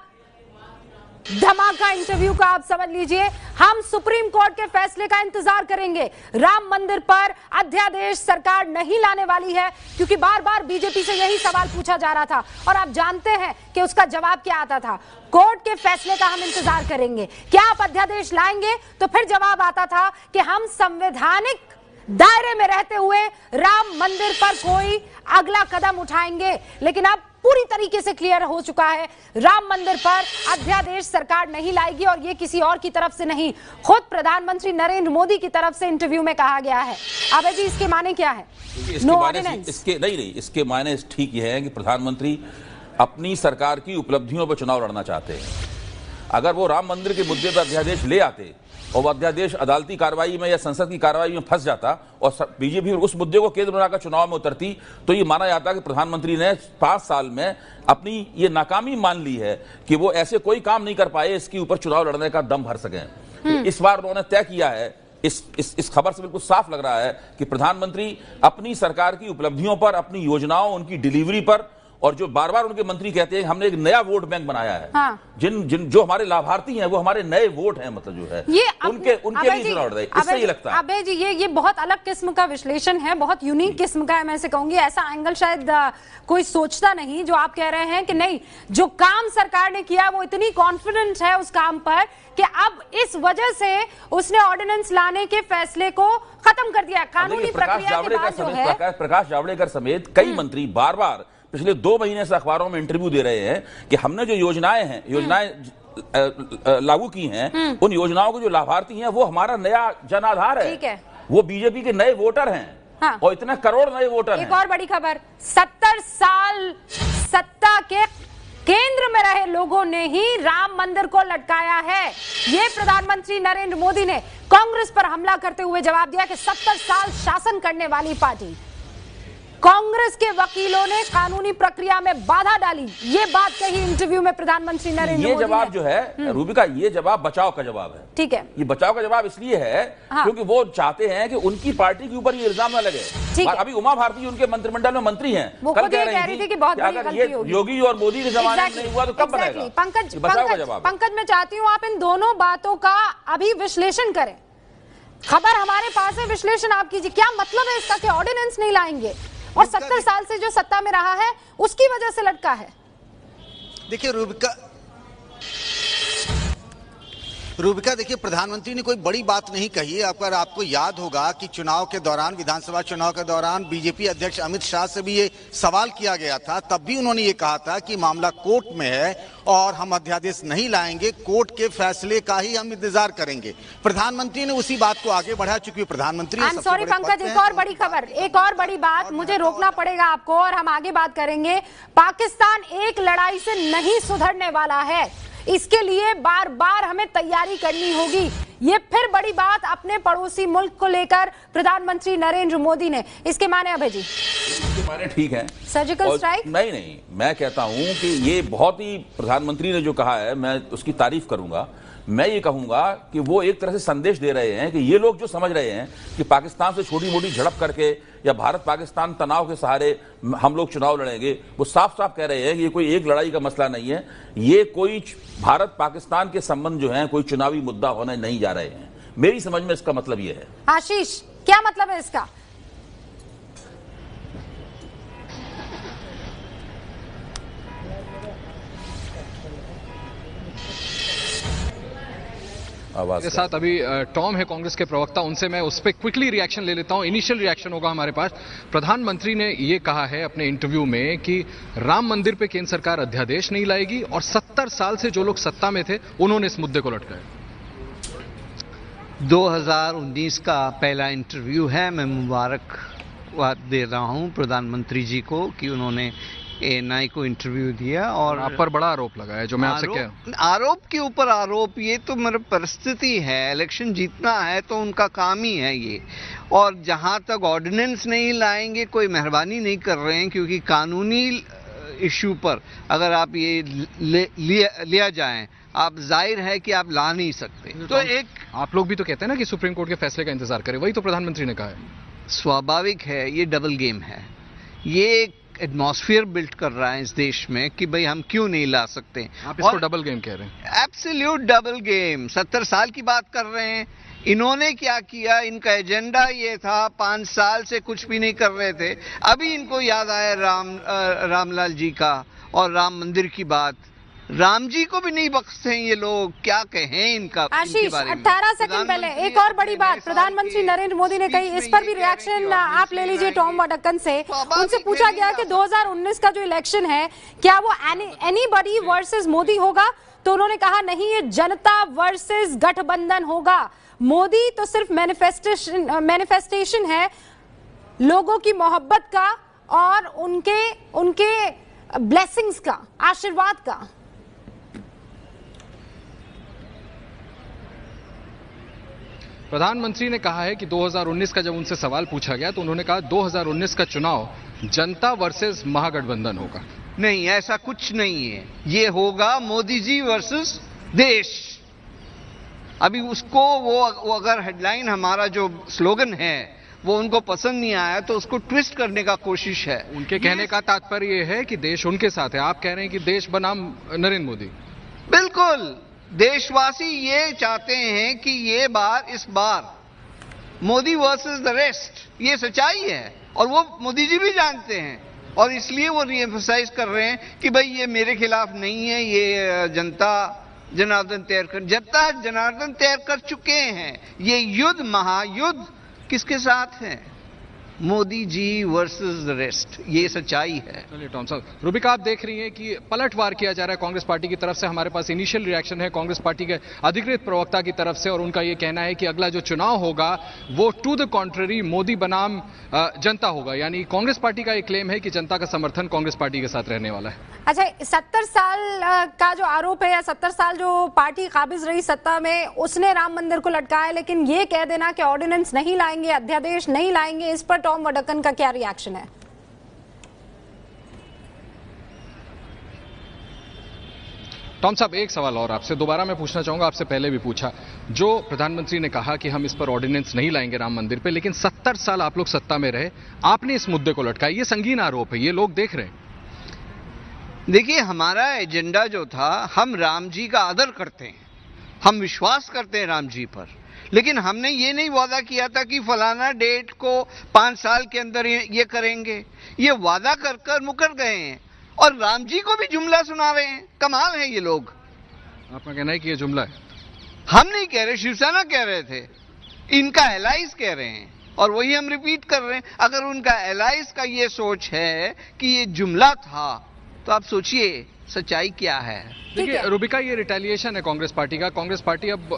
धमाका इंटरव्यू का आप समझ लीजिए। हम सुप्रीम कोर्ट के फैसले का इंतज़ार करेंगे। राम मंदिर पर अध्यादेश सरकार नहीं लाने वाली है, क्योंकि बार बार बीजेपी से यही सवाल पूछा जा रहा था। और आप जानते हैं कि उसका जवाब क्या आता था। कोर्ट के फैसले का हम इंतज़ार करेंगे। क्या आप अध्यादेश लाएँगे? तो फिर जवाब आता था कि हम संवैधानिक दायरे में रहते हुए राम मंदिर पर कोई अगला कदम उठाएँगे। लेकिन अब पूरी तरीके से क्लियर हो चुका है। राम मंदिर पर अध्यादेश सरकार नहीं लाएगी और ये किसी और की तरफ़ से नहीं। खुद प्रधानमंत्री नरेंद्र मोदी की तरफ़ से इंटरव्यू में कहा गया है। अभय जी इसके माने क्या है? नो ऑर्डिनेंस इसके नहीं नहीं इसके माने ठीक यह है कि प्रधानमंत्री अपनी सरकार की उपलब्धियों पर चुनाव लड़ना चाहते हैं। अगर वो राम मंदिर के मुद्दे पर अध्यादेश ले आते और वह अध्यादेश अदालती कार्रवाई में या संसद की कार्रवाई में फंस जाता और बीजेपी उस मुद्दे को केंद्र बनाकर चुनाव में उतरती तो ये माना जाता कि प्रधानमंत्री ने पाँच साल में अपनी ये नाकामी मान ली है कि वो ऐसे कोई काम नहीं कर पाए इसके ऊपर चुनाव लड़ने का दम भर सकें हम्म। इस बार उन्होंने तय किया है इस इस इस खबर से बिल्कुल साफ़ लग रहा है कि प्रधानमंत्री अपनी सरकार की उपलब्धियों पर अपनी योजनाओं उनकी डिलीवरी पर और जो बार बार उनके मंत्री कहते हैं हमने एक नया वोट बैंक बनाया है। हाँ। जिन जिन जो हमारे लाभार्थी हैं वो हमारे नए वोट हैं मतलब जो है। ये उनके उनके लिए चुनाव इससे ही लगता है। अबे जी ये ये बहुत अलग किस्म का विश्लेषण है बहुत यूनिक किस्म का है मैं कहूँगी। ऐसा एंगल शायद कोई सोचता नहीं जो आप कह रहे हैं कि नहीं जो काम सरकार ने किया वो इतनी कॉन्फिडेंट है उस काम पर कि अब इस वजह से उसने ऑर्डिनेंस लाने के फैसले को खत्म कर दिया। कानूनी प्रक्रिया के बाद जो है प्रकाश जावड़ेकर समेत कई हम्म। मंत्री बार बार पिछले दो महीने से अखबारों में इंटरव्यू दे रहे हैं कि हमने जो योजनाएँ हैं योजनाएँ लागू की हैं हम्म। उन योजनाओं के जो लाभार्थी हैं वो हमारा नया जन आधार है, है। वो बीजेपी के नए वोटर हैं हाँ। और इतने करोड़ नए वोटर एक और बड़ी खबर सत्तर साल सत्ता के केंद्र में रहे लोगों लोगों ने ही राम मंदिर को लटकाया है ये प्रधानमंत्री नरेंद्र मोदी ने कांग्रेस पर हमला करते हुए जवाब दिया कि 70 साल शासन करने वाली पार्टी कांग्रेस के वकीलों ने कानूनी प्रक्रिया में बाधा डाली। ये बात कही इंटरव्यू में प्रधानमंत्री नरेंद्र ये जवाब जो है रूबिका ये जवाब बचाव का जवाब है। ठीक है। ये बचाव का जवाब इसलिए है हाँ। क्योंकि वो चाहते हैं कि उनकी पार्टी के ऊपर ये इल्ज़ाम न लगे। अभी उमा भारती उनके मंत्रिमंडल में मंत्री है। कल कह रही थी कि बहुत अगर ये योगी और मोदी के जमाने में नहीं हुआ तो कब. बनेगा? पंकज बचाव का जवाब पंकज मैं चाहती हूँ आप इन दोनों बातों का अभी विश्लेषण करें। खबर हमारे पास है विश्लेषण आप कीजिए। क्या मतलब है इसका कि ऑर्डिनेंस नहीं लाएँगे? और सत्तर साल से जो सत्ता में रहा है उसकी वजह से लटका है। देखिए रूबिका रूबिका देखिए प्रधानमंत्री ने कोई बड़ी बात नहीं कही है। अगर आपको याद होगा कि चुनाव के दौरान विधानसभा चुनाव के दौरान बीजेपी अध्यक्ष अमित शाह से भी ये सवाल किया गया था तब भी उन्होंने ये कहा था कि मामला कोर्ट में है और हम अध्यादेश नहीं लाएँगे कोर्ट के फैसले का ही हम इंतज़ार करेंगे। प्रधानमंत्री ने उसी बात को आगे बढ़ा चूँकि प्रधानमंत्री सॉरी पंकज एक और तो बड़ी खबर एक और बड़ी बात मुझे रोकना पड़ेगा आपको और हम आगे बात करेंगे। पाकिस्तान एक लड़ाई से नहीं सुधरने वाला है। इसके लिए बार बार हमें तैयारी करनी होगी। ये फिर बड़ी बात अपने पड़ोसी मुल्क को लेकर प्रधानमंत्री नरेंद्र मोदी ने। इसके माने अभय जी। इसके माने ठीक है। सर्जिकल स्ट्राइक नहीं नहीं। मैं कहता हूँ कि ये बहुत ही प्रधानमंत्री ने जो कहा है मैं उसकी तारीफ़ करूँगा। मैं ये कहूँगा कि वो एक तरह से संदेश दे रहे हैं कि ये लोग जो समझ रहे हैं कि पाकिस्तान से छोटी मोटी झड़प करके या भारत पाकिस्तान तनाव के सहारे हम लोग चुनाव लड़ेंगे, वो साफ़ साफ़ कह रहे हैं कि ये कोई एक लड़ाई का मसला नहीं है। ये कोई भारत पाकिस्तान के संबंध जो है, कोई चुनावी मुद्दा होने नहीं जा रहे हैं। मेरी समझ में इसका मतलब ये है। आशीष, क्या मतलब है इसका? आवाज़ का। साथ अभी टॉम है कांग्रेस के प्रवक्ता उनसे मैं उस पर क्विकली रिएक्शन ले लेता हूँ। इनिशियल रिएक्शन होगा हमारे पास। प्रधानमंत्री ने ये कहा है अपने इंटरव्यू में कि राम मंदिर पे केंद्र सरकार अध्यादेश नहीं लाएगी और 70 साल से जो लोग सत्ता में थे उन्होंने इस मुद्दे को लटकाया। 2019 का पहला इंटरव्यू है। मैं मुबारकबाद दे रहा हूँ प्रधानमंत्री जी को कि उन्होंने एएनआई को इंटरव्यू दिया और आप पर बड़ा आरोप लगा है जो मैं आपसे कह आरोप, आरोप के ऊपर आरोप ये तो मेरी परिस्थिति है इलेक्शन जीतना है तो उनका काम ही है ये। और जहाँ तक ऑर्डिनेंस नहीं लाएँगे कोई मेहरबानी नहीं कर रहे हैं क्योंकि कानूनी इशू पर अगर आप ये ले, लिया, लिया जाए आप ज़ाहिर है कि आप ला नहीं सकते। तो एक आप लोग भी तो कहते हैं ना कि सुप्रीम कोर्ट के फैसले का इंतज़ार करें वही तो प्रधानमंत्री ने कहा है। स्वाभाविक है ये डबल गेम है। ये एक एटमॉस्फेयर बिल्ड कर रहा है इस देश में कि भाई हम क्यों नहीं ला सकते? आप इसको डबल गेम कह रहे हैं। एब्सोल्यूट डबल गेम सत्तर साल की बात कर रहे हैं। इन्होंने क्या किया? इनका एजेंडा ये था पाँच साल से कुछ भी नहीं कर रहे थे। अभी इनको याद आया राम रामलाल जी का और राम मंदिर की बात। राम जी को भी नहीं बख्शते हैं ये लोग। क्या कहें इनका आशीष 18 सेकंड पहले एक और बड़ी बात प्रधानमंत्री नरेंद्र मोदी ने कही इस पर भी रिएक्शन आप ले लीजिए टॉम वडक्कन से। उनसे पूछा गया कि 2019 का जो इलेक्शन है क्या वो एनीबॉडी वर्सेस मोदी होगा? तो उन्होंने कहा नहीं ये जनता वर्सेस गठबंधन होगा। मोदी तो सिर्फ़ मैनिफेस्टेशन मैनिफेस्टेशन है लोगों की मोहब्बत का और उनके उनके ब्लेसिंग्स का आशीर्वाद का। प्रधानमंत्री ने कहा है कि 2019 का जब उनसे सवाल पूछा गया तो उन्होंने कहा 2019 का चुनाव जनता वर्सेस महागठबंधन होगा। नहीं ऐसा कुछ नहीं है। ये होगा मोदी जी वर्सेस देश। अभी उसको वो, वो अगर हेडलाइन हमारा जो स्लोगन है वो उनको पसंद नहीं आया तो उसको ट्विस्ट करने का कोशिश है। उनके कहने का तात्पर्य है कि देश उनके साथ है। आप कह रहे हैं कि देश बनाम नरेंद्र मोदी। बिल्कुल। देशवासी ये चाहते हैं कि ये बार इस बार मोदी वर्सेस द रेस्ट, ये सच्चाई है, और वो मोदी जी भी जानते हैं, और इसलिए वो रीएम्फोसाइज कर रहे हैं कि भाई ये मेरे खिलाफ नहीं है, ये जनता, जनार्दन तैयार कर, जनता, जनार्दन तैयार कर चुके हैं, ये युद्ध, महायुद्ध किसके साथ है? मोदी जी वर्सेस रेस्ट ये सच्चाई है। चलिए टॉम साहब रूबिका आप देख रही हैं कि पलटवार किया जा रहा है कांग्रेस पार्टी की तरफ़ से। हमारे पास इनिशियल रिएक्शन है कांग्रेस पार्टी के अधिकृत प्रवक्ता की तरफ़ से और उनका ये कहना है कि अगला जो चुनाव होगा वो टू द कॉन्ट्ररी मोदी बनाम जनता होगा। यानी कांग्रेस पार्टी का ये क्लेम है कि जनता का समर्थन कांग्रेस पार्टी के साथ रहने वाला है। अच्छा सत्तर साल का जो आरोप है या सत्तर साल जो पार्टी काबिज रही सत्ता में उसने राम मंदिर को लटकाया लेकिन ये कह देना कि ऑर्डिनेंस नहीं लाएँगे अध्यादेश नहीं लाएँगे इस पर टॉम वडक्कन का क्या रिएक्शन है? टॉम साहब एक सवाल और आपसे दोबारा मैं पूछना चाहूँगा आपसे पहले भी पूछा। जो प्रधानमंत्री ने कहा कि हम इस पर ऑर्डिनेंस नहीं लाएँगे राम मंदिर पे लेकिन सत्तर साल आप लोग सत्ता में रहे आपने इस मुद्दे को लटकाया। ये संगीन आरोप है ये लोग देख रहे हैं। देखिए हमारा एजेंडा जो था हम राम जी का आदर करते हैं। हम विश्वास करते हैं राम जी पर। लेकिन हमने ये नहीं वादा किया था कि फलाना डेट को पाँच साल के अंदर ये, ये करेंगे। ये वादा कर कर मुकर गए हैं। और राम जी को भी जुमला सुना रहे हैं। कमाल है ये लोग। आपका कहना है कि ये जुमला है? हम नहीं कह रहे शिवसेना कह रहे थे। इनका एलाइज कह रहे हैं। और वही हम रिपीट कर रहे हैं। अगर उनका एलाइज का ये सोच है कि ये जुमला था तो आप सोचिए सच्चाई क्या है? देखिए रूबिका ये रिटेलिएशन है कांग्रेस पार्टी का। कांग्रेस पार्टी अब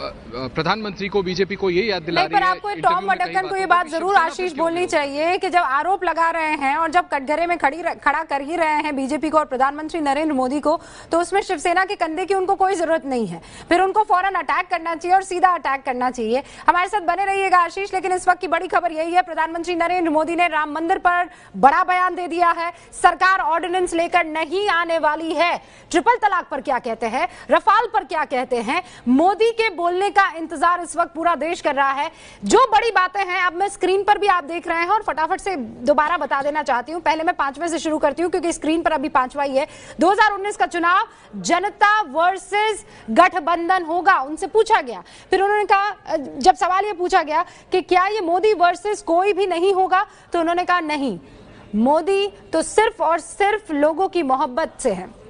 प्रधानमंत्री को बीजेपी को ये याद दिला रही पर आपको टॉम में को ये बात ज़रूर आशीष बोलनी चाहिए कि जब आरोप लगा रहे हैं और जब कटघरे में खड़ी खड़ा कर ही रहे हैं बीजेपी को और प्रधानमंत्री नरेंद्र मोदी को तो उसमें शिवसेना के कंधे की उनको कोई ज़रूरत नहीं है। फिर उनको फ़ौरन अटैक करना चाहिए और सीधा अटैक करना चाहिए। हमारे साथ बने रहिएगा आशीष लेकिन इस वक्त की बड़ी खबर यही है प्रधानमंत्री नरेंद्र मोदी ने राम मंदिर पर बड़ा बयान दे दिया है। सरकार ऑर्डिनेंस लेकर नहीं आने वाली है। ट्रिपल तलाक पर क्या कहते हैं? रफाल पर क्या कहते हैं? मोदी के बोलने का इंतज़ार इस वक्त पूरा देश कर रहा है। जो बड़ी बातें हैं, अब मैं स्क्रीन पर भी आप देख रहे हैं और फटाफट से दोबारा बता देना चाहती हूँ। पहले मैं पाँचवें से शुरू करती हूँ, क्योंकि स्क्रीन पर अभी पांचवा ही है। 2019 का चुनाव, जनता वर्सेस गठबंधन होगा, उनसे पूछा गया। फिर उन्होंने कहा जब सवाल ये पूछा गया कि क्या ये मोदी वर्सेस कोई भी नहीं होगा तो उन्होंने कहा, नहीं, मोदी तो सिर्फ़ और सिर्फ़ लोगों की मोहब्बत से है।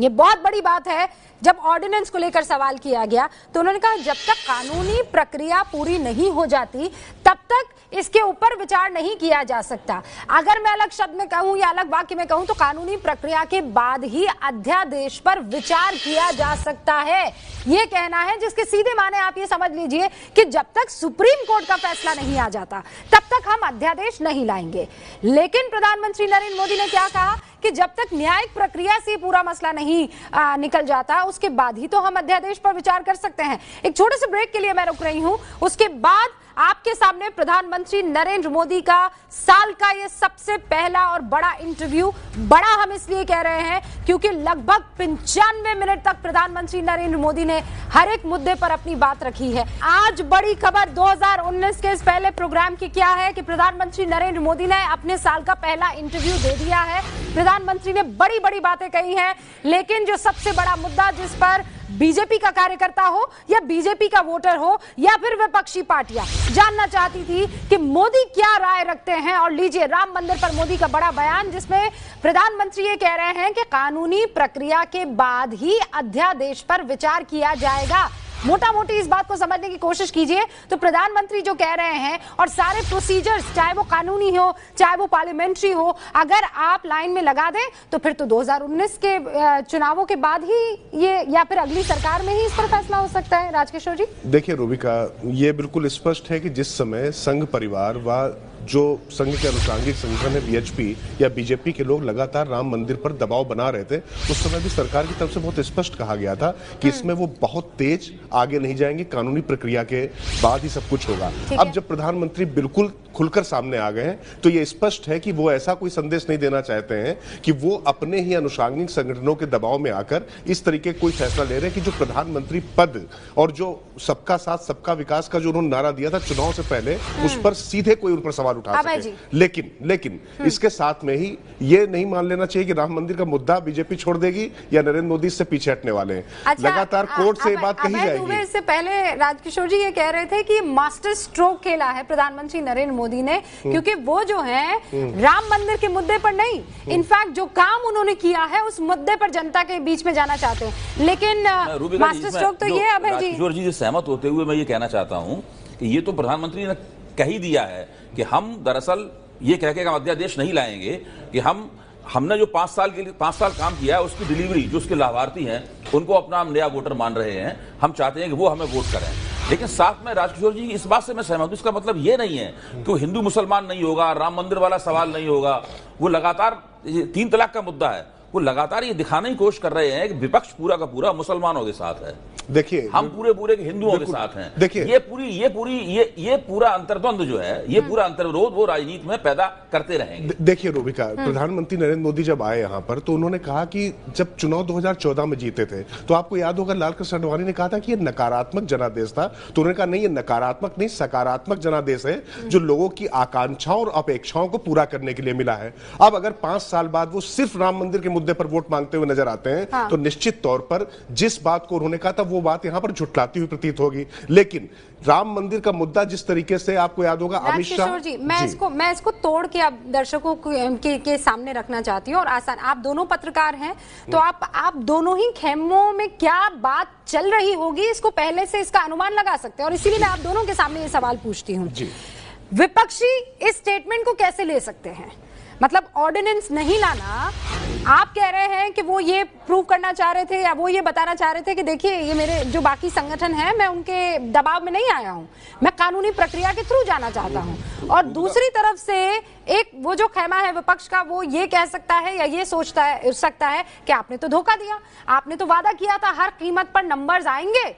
ये बहुत बड़ी बात है। जब ऑर्डिनेंस को लेकर सवाल किया गया तो उन्होंने कहा, जब तक कानूनी प्रक्रिया पूरी नहीं हो जाती तब तक इसके ऊपर विचार नहीं किया जा सकता। अगर मैं अलग शब्द में कहूँ या अलग वाक्य में कहूँ तो कानूनी प्रक्रिया के बाद ही अध्यादेश पर विचार किया जा सकता है। ये कहना है जिसके सीधे माने आप ये समझ लीजिए कि जब तक सुप्रीम कोर्ट का फैसला नहीं आ जाता तब तक हम अध्यादेश नहीं लाएँगे। लेकिन प्रधानमंत्री नरेंद्र मोदी ने क्या कहा कि जब तक न्यायिक प्रक्रिया से पूरा मसला नहीं आ, निकल जाता उसके बाद ही तो हम अध्यादेश पर विचार कर सकते हैं। एक छोटे से ब्रेक के लिए मैं रुक रही हूँ। उसके बाद आपके सामने प्रधानमंत्री नरेंद्र मोदी का साल का ये सबसे पहला और बड़ा इंटरव्यू। बड़ा हम इसलिए कह रहे हैं क्योंकि लगभग पंचानवे मिनट तक प्रधानमंत्री नरेंद्र मोदी ने हर एक मुद्दे पर अपनी बात रखी है। आज बड़ी खबर 2019 के इस पहले प्रोग्राम की क्या है कि प्रधानमंत्री नरेंद्र मोदी ने अपने साल का पहला इंटरव्यू दे दिया है। प्रधानमंत्री ने बड़ी बड़ी बातें कही हैं, लेकिन जो सबसे बड़ा मुद्दा जिस पर बीजेपी का कार्यकर्ता हो या बीजेपी का वोटर हो या फिर विपक्षी पार्टियाँ। जानना चाहती थी कि मोदी क्या राय रखते हैं और लीजिए राम मंदिर पर मोदी का बड़ा बयान, जिसमें प्रधानमंत्री ये कह रहे हैं कि कानूनी प्रक्रिया के बाद ही अध्यादेश पर विचार किया जाएगा। मोटा मोटी इस बात को समझने की कोशिश कीजिए। तो प्रधानमंत्री जो कह रहे हैं, और सारे प्रोसीजर्स चाहे वो कानूनी हो, चाहे वो पार्लियामेंट्री हो, अगर आप लाइन में लगा दें तो फिर तो 2019 के चुनावों के बाद ही ये, या फिर अगली सरकार में ही इस पर फैसला हो सकता है। राजकिशोर जी? देखिए, रूबिका, ये बिल्कुल स्पष्ट है कि जिस समय संघ परिवार व जो संघ के अनुसांगिक संगठन है बीएचपी या बीजेपी के लोग लगातार राम मंदिर पर दबाव बना रहे थे उस समय भी सरकार की तरफ़ से बहुत स्पष्ट कहा गया था कि इसमें वो बहुत तेज आगे नहीं जाएँगे कानूनी प्रक्रिया के बाद ही सब कुछ होगा। अब जब प्रधानमंत्री बिल्कुल खुलकर सामने आ गए हैं तो ये स्पष्ट है कि वो ऐसा कोई संदेश नहीं देना चाहते हैं कि वो अपने ही अनुषांगिक संगठनों के दबाव में आकर इस तरीके कोई फैसला ले रहे हैं कि जो प्रधानमंत्री पद और जो सबका साथ सबका विकास का जो उन्होंने नारा दिया था चुनाव से पहले उस पर सीधे कोई उन पर सवाल उठा सके। लेकिन लेकिन इसके साथ में ही ये नहीं मान लेना चाहिए कि राम मंदिर का मुद्दा बीजेपी छोड़ देगी या नरेंद्र मोदी इससे पीछे हटने वाले हैं। लगातार कोर्ट से ये बात कही जाएगी। इससे पहले राजकिशोर जी ये कह रहे थे कि मास्टर स्ट्रोक खेला है प्रधानमंत्री नरेंद्र मोदी ने क्योंकि वो जो है राम मंदिर के मुद्दे पर नहीं इनफैक्ट जो काम उन्होंने किया है उस मुद्दे पर जनता के बीच में जाना चाहते हैं। लेकिन मास्टर स्ट्रोक तो ये अभय जी। जी सहमत होते हुए मैं ये कहना चाहता हूँ कि ये तो प्रधानमंत्री ने कह ही दिया है कि हम दरअसल ये कह के अध्यादेश नहीं लाएँगे कि हम, हमने जो पाँच साल के लिए, पाँच साल काम किया है, उसकी डिलीवरी, जो उसके लाभार्थी हैं, उनको अपना हम नया वोटर मान रहे हैं, हम चाहते हैं कि वो हमें वोट करें। लेकिन साथ में राजकिशोर जी, इस बात से मैं सहमत हूँ, इसका मतलब ये नहीं है कि वो हिंदू मुसलमान नहीं होगा, राम मंदिर वाला सवाल नहीं होगा। वो लगातार तीन तलाक का मुद्दा है। वो लगातार ये दिखाने की कोशिश कर रहे हैं कि विपक्ष पूरा का पूरा मुसलमानों के साथ है। देखिए हम पूरे पूरे के हिंदुओं के साथ हैं। देखिए। ये पूरी ये पूरी ये ये पूरा अंतर्द्वंद जो है ये पूरा अंतर्विरोध वो राजनीति में पैदा करते रहेंगे। देखिए रूबिका प्रधानमंत्री नरेंद्र मोदी जब आए यहाँ पर तो उन्होंने कहा कि जब चुनाव 2014 में जीते थे तो आपको याद होगा लाल कृष्ण अडवाणी ने कहा था कि ये नकारात्मक जनादेश था। तो उन्होंने कहा नहीं ये नकारात्मक नहीं सकारात्मक जनादेश है जो लोगों की आकांक्षाओं और अपेक्षाओं को पूरा करने के लिए मिला है। अब अगर पाँच साल बाद वो सिर्फ़ राम मंदिर के मुद्दे पर वोट मांगते हुए नज़र आते हैं। हाँ। तो निश्चित तौर पर जिस बात को उन्होंने कहा था वो बात यहाँ पर झुटलाती हुई प्रतीत होगी। लेकिन राम मंदिर का मुद्दा जिस तरीके से आपको याद होगा अमित शाह जी मैं इसको मैं इसको तोड़ के अब दर्शकों के, के सामने रखना चाहती हूँ और आसान आप दोनों पत्रकार हैं तो आप आप दोनों ही खेमों में क्या बात चल रही होगी? इसको पहले से इसका अनुमान लगा सकते हैं और इसीलिए मैं आप दोनों के सामने ये सवाल पूछती हूँ। विपक्षी इस स्टेटमेंट को कैसे ले सकते हैं? मतलब ऑर्डिनेंस नहीं लाना, आप कह रहे हैं कि वो ये प्रूव करना चाह रहे थे या वो ये बताना चाह रहे थे कि देखिए, ये मेरे जो बाकी संगठन है, मैं उनके दबाव में नहीं आया हूँ। मैं कानूनी प्रक्रिया के थ्रू जाना चाहता हूँ। और दूसरी तरफ़ से एक वो जो खेमा है विपक्ष का, वो ये कह सकता है या ये सोचता है, सकता है कि आपने तो धोखा दिया, आपने तो वादा किया था, हर कीमत पर नंबर्स आएँगे।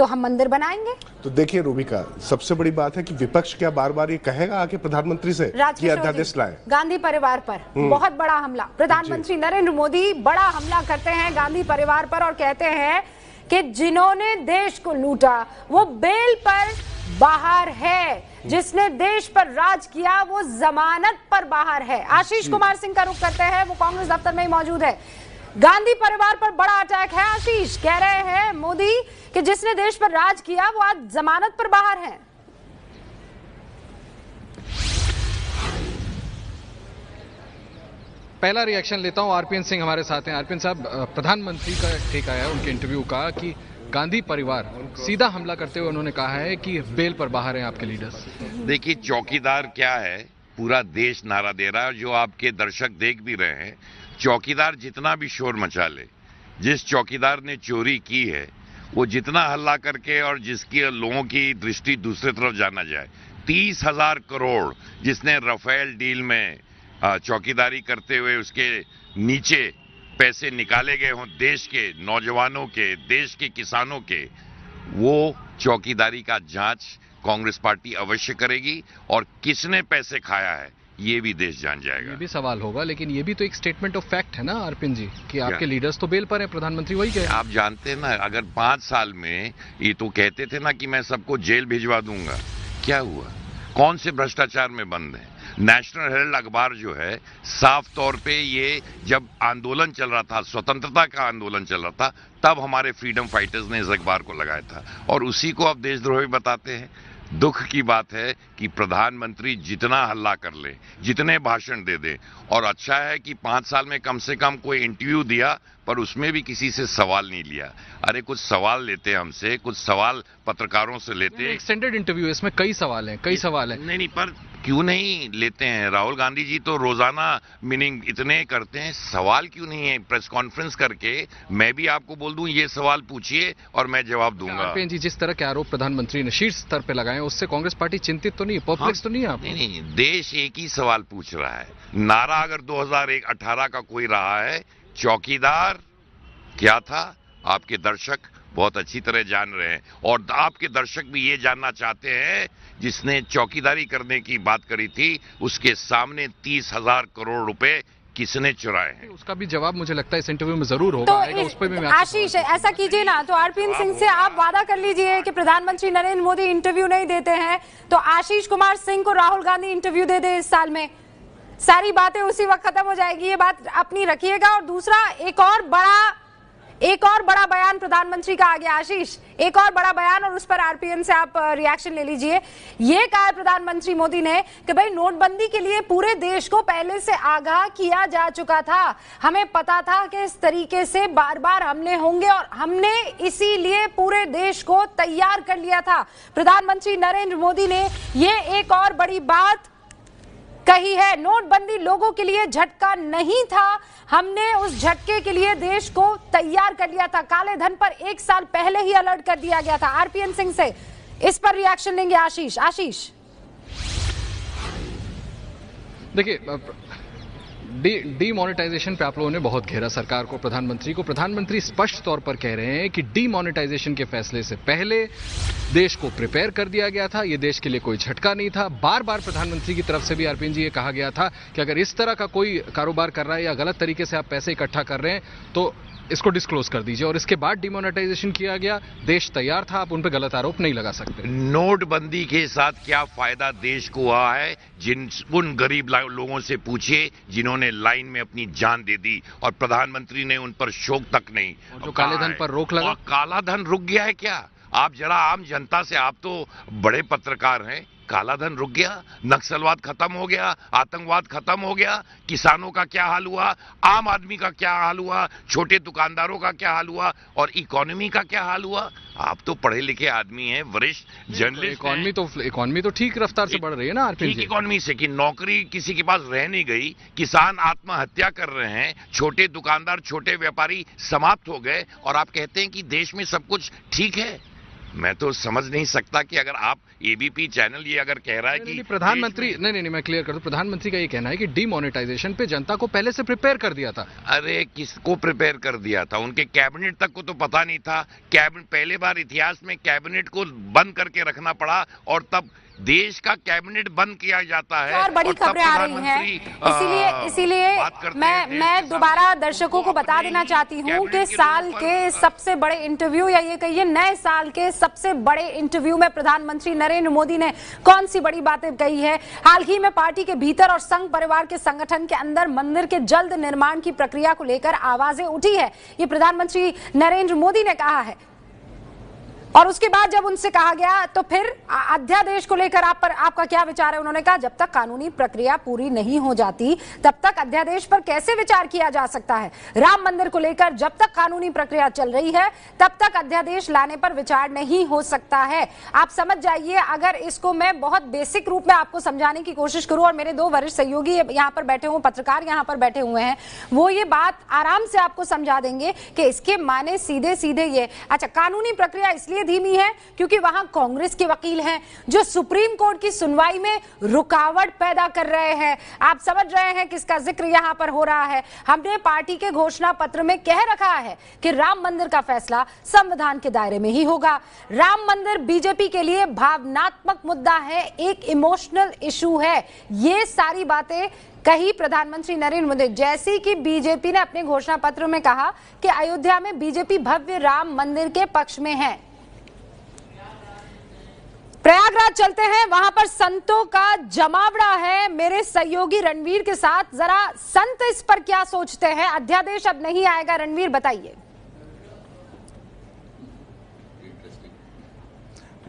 तो हम मंदिर बनाएँगे। तो देखिए रूबिका सबसे बड़ी बात है कि विपक्ष क्या बार बार ये कहेगा आके प्रधानमंत्री से कि अध्यादेश लाए? गांधी परिवार पर बहुत बड़ा हमला। प्रधानमंत्री नरेंद्र मोदी बड़ा हमला करते हैं गांधी परिवार पर और कहते हैं कि जिन्होंने देश को लूटा वो बेल पर बाहर है। जिसने देश पर राज किया वो जमानत पर बाहर है। आशीष कुमार सिंह का रुख करते हैं वो कांग्रेस दफ्तर में ही मौजूद है। गांधी परिवार पर बड़ा अटैक है आशीष कह रहे हैं मोदी कि जिसने देश पर राज किया वो आज जमानत पर बाहर है। पहला रिएक्शन लेता हूँ आरपीएन सिंह हमारे साथ हैं। आरपीएन साहब प्रधानमंत्री का टेक आया है उनके इंटरव्यू का कि गांधी परिवार सीधा हमला करते हुए उन्होंने कहा है कि बेल पर बाहर हैं आपके लीडर्स देखिए चौकीदार क्या है? पूरा देश नारा दे रहा है जो आपके दर्शक देख भी रहे हैं चौकीदार जितना भी शोर मचा ले, जिस चौकीदार ने चोरी की है, वो जितना हल्ला करके और जिसकी लोगों की दृष्टि दूसरी तरफ़ जाना जाए, तीस हज़ार करोड़ जिसने रफेल डील में चौकीदारी करते हुए उसके नीचे पैसे निकाले गए हों देश के, नौजवानों के, देश के किसानों के, वो चौकीदारी का जाँच कांग्रेस पार्टी अवश्य करेगी। और किसने पैसे खाया है ये भी देश जान जाएगा। ये भी सवाल होगा लेकिन ये भी तो एक स्टेटमेंट ऑफ़ फैक्ट है ना आरपीएन जी कि आपके लीडर्स तो बेल पर हैं प्रधानमंत्री वही कहे आप जानते हैं ना अगर पाँच साल में ये तो कहते थे ना कि मैं सबको जेल भिजवा दूँगा क्या हुआ? कौन से भ्रष्टाचार में बंद है? नेशनल हेरल्ड अखबार जो है साफ़ तौर पे ये जब आंदोलन चल रहा था स्वतंत्रता का आंदोलन चल रहा था तब हमारे फ्रीडम फाइटर्स ने इस अखबार को लगाया था। और उसी को अब देशद्रोही बताते हैं। दुख की बात है कि प्रधानमंत्री जितना हल्ला कर ले जितने भाषण दे दे और अच्छा है कि पाँच साल में कम से कम कोई इंटरव्यू दिया पर उसमें भी किसी से सवाल नहीं लिया। अरे कुछ सवाल लेते हमसे कुछ सवाल पत्रकारों से लेते एक्सटेंडेड इंटरव्यू इसमें कई सवाल हैं कई सवाल हैं। नहीं नहीं पर क्यों नहीं लेते हैं? राहुल गांधी जी तो रोज़ाना मीनिंग इतने करते हैं सवाल क्यों नहीं है? प्रेस कॉन्फ्रेंस करके मैं भी आपको बोल दूँ ये सवाल पूछिए और मैं जवाब दूँगा। जी जिस तरह के आरोप प्रधानमंत्री ने शीर्ष स्तर पर लगाए उससे कांग्रेस पार्टी चिंतित तो नहीं है? परप्लेक्स तो नहीं है आप? नहीं नहीं देश एक ही सवाल पूछ रहा है। नारा अगर 2018 का कोई रहा है चौकीदार क्या था? आपके दर्शक बहुत अच्छी तरह जान रहे हैं। और आपके दर्शक भी ये जानना चाहते हैं जिसने चौकीदारी करने की बात करी थी उसके सामने तीस हज़ार करोड़ रुपए किसने चुराए हैं? उसका भी जवाब मुझे लगता है इस इंटरव्यू में ज़रूर होगा तो उस पर भी आशीष ऐसा कीजिए ना तो आरपीएन सिंह से आप वादा कर लीजिए कि प्रधानमंत्री नरेंद्र मोदी इंटरव्यू नहीं देते हैं तो आशीष कुमार सिंह को राहुल गांधी इंटरव्यू दे दे इस साल में। सारी बातें उसी वक्त खत्म हो जाएगी ये बात अपनी रखिएगा। और दूसरा एक और बड़ा एक और बड़ा बयान प्रधानमंत्री का आ गया, आशीष। एक और बड़ा बयान और उस पर आरपीएन से आप रिएक्शन ले लीजिए। ये कहा है प्रधानमंत्री मोदी ने कि भाई नोटबंदी के लिए पूरे देश को पहले से आगाह किया जा चुका था। हमें पता था कि इस तरीके से बार बार हमले होंगे और हमने इसीलिए पूरे देश को तैयार कर लिया था। प्रधानमंत्री नरेंद्र मोदी ने ये एक और बड़ी बात कही है, नोटबंदी लोगों के लिए झटका नहीं था। हमने उस झटके के लिए देश को तैयार कर लिया था। काले धन पर एक साल पहले ही अलर्ट कर दिया गया था। आरपीएन सिंह से इस पर रिएक्शन लेंगे आशीष। आशीष? देखिए डीमोनेटाइजेशन पे आप लोगों ने बहुत घेरा सरकार को, प्रधानमंत्री को। प्रधानमंत्री स्पष्ट तौर पर कह रहे हैं कि डीमोनेटाइजेशन के फैसले से पहले देश को प्रिपेयर कर दिया गया था। ये देश के लिए कोई झटका नहीं था। बार बार प्रधानमंत्री की तरफ़ से भी आरपीएन जी ये कहा गया था कि अगर इस तरह का कोई कारोबार कर रहा है या गलत तरीके से आप पैसे इकट्ठा कर रहे हैं तो इसको डिस्क्लोज कर दीजिए। और इसके बाद डिमोनेटाइजेशन किया गया। देश तैयार था आप उन पर गलत आरोप नहीं लगा सकते। नोटबंदी के साथ क्या फ़ायदा देश को हुआ है? जिन उन गरीब लोगों से पूछिए जिन्होंने लाइन में अपनी जान दे दी और प्रधानमंत्री ने उन पर शोक तक नहीं जो काले धन पर रोक लगा। काला धन रुक गया है क्या? आप जरा आम जनता से आप तो बड़े पत्रकार हैं। काला धन रुक गया नक्सलवाद खत्म हो गया आतंकवाद खत्म हो गया किसानों का क्या हाल हुआ आम आदमी का क्या हाल हुआ छोटे दुकानदारों का क्या हाल हुआ और इकोनॉमी का क्या हाल हुआ? आप तो पढ़े लिखे आदमी हैं वरिष्ठ जर्नलिस्ट इकोनॉमी तो इकोनॉमी तो ठीक रफ्तार से बढ़ रही है ना ठीक इकोनॉमी से कि नौकरी किसी के पास रह नहीं गई किसान आत्महत्या कर रहे हैं छोटे दुकानदार छोटे व्यापारी समाप्त हो गए और आप कहते हैं कि देश में सब कुछ ठीक है? मैं तो समझ नहीं सकता कि अगर आप एबीपी चैनल ये अगर कह रहा है कि प्रधानमंत्री नहीं नहीं नहीं मैं क्लियर कर दूँ। प्रधानमंत्री का ये कहना है कि डीमोनेटाइजेशन पे जनता को पहले से प्रिपेयर कर दिया था। अरे किसको प्रिपेयर कर दिया था? उनके कैबिनेट तक को तो पता नहीं था। कैबिनेट पहले बार इतिहास में कैबिनेट को बंद करके रखना पड़ा और तब देश का कैबिनेट बंद किया जाता है और बड़ी खबरें आ रही हैं। इसीलिए इसीलिए मैं मैं दोबारा दर्शकों को बता देना चाहती हूँ कि साल के सबसे बड़े इंटरव्यू या ये कहिए नए साल के सबसे बड़े इंटरव्यू में प्रधानमंत्री नरेंद्र मोदी ने कौन सी बड़ी बातें कही है? हाल ही में पार्टी के भीतर और संघ परिवार के संगठन के अंदर मंदिर के जल्द निर्माण की प्रक्रिया को लेकर आवाज़ें उठी है। ये प्रधानमंत्री नरेंद्र मोदी ने कहा है। और उसके बाद जब उनसे कहा गया तो फिर अध्यादेश को लेकर आप पर, आपका क्या विचार है? उन्होंने कहा, जब तक कानूनी प्रक्रिया पूरी नहीं हो जाती, तब तक अध्यादेश पर कैसे विचार किया जा सकता है? राम मंदिर को लेकर जब तक कानूनी प्रक्रिया चल रही है, तब तक अध्यादेश लाने पर विचार नहीं हो सकता है। आप समझ जाइए, अगर इसको मैं बहुत बेसिक रूप में आपको समझाने की कोशिश करूँ, और मेरे दो वरिष्ठ सहयोगी यहाँ पर बैठे हुए पत्रकार यहाँ पर बैठे हुए हैं, वो ये बात आराम से आपको समझा देंगे कि इसके माने सीधे सीधे ये अच्छा कानूनी प्रक्रिया इसलिए इसलिए धीमी है, क्योंकि वहाँ कांग्रेस के वकील हैं, जो सुप्रीम कोर्ट की सुनवाई में रुकावट पैदा कर रहे हैं। आप समझ रहे हैं किसका ज़िक्र यहाँ पर हो रहा है। हमने पार्टी के घोषणा पत्र में कह रखा है कि राम मंदिर का फैसला संविधान के दायरे में ही होगा। राम मंदिर बीजेपी के लिए भावनात्मक मुद्दा है, एक इमोशनल इशू है। ये सारी बातें कही प्रधानमंत्री नरेंद्र मोदी। जैसी कि बीजेपी ने अपने घोषणा पत्र में कहा कि अयोध्या में बीजेपी भव्य राम मंदिर के पक्ष में है। प्रयागराज चलते हैं। वहाँ पर संतों का जमावड़ा है। मेरे सहयोगी रणवीर के साथ जरा संत इस पर क्या सोचते हैं? अध्यादेश अब नहीं आएगा। रणवीर, बताइए।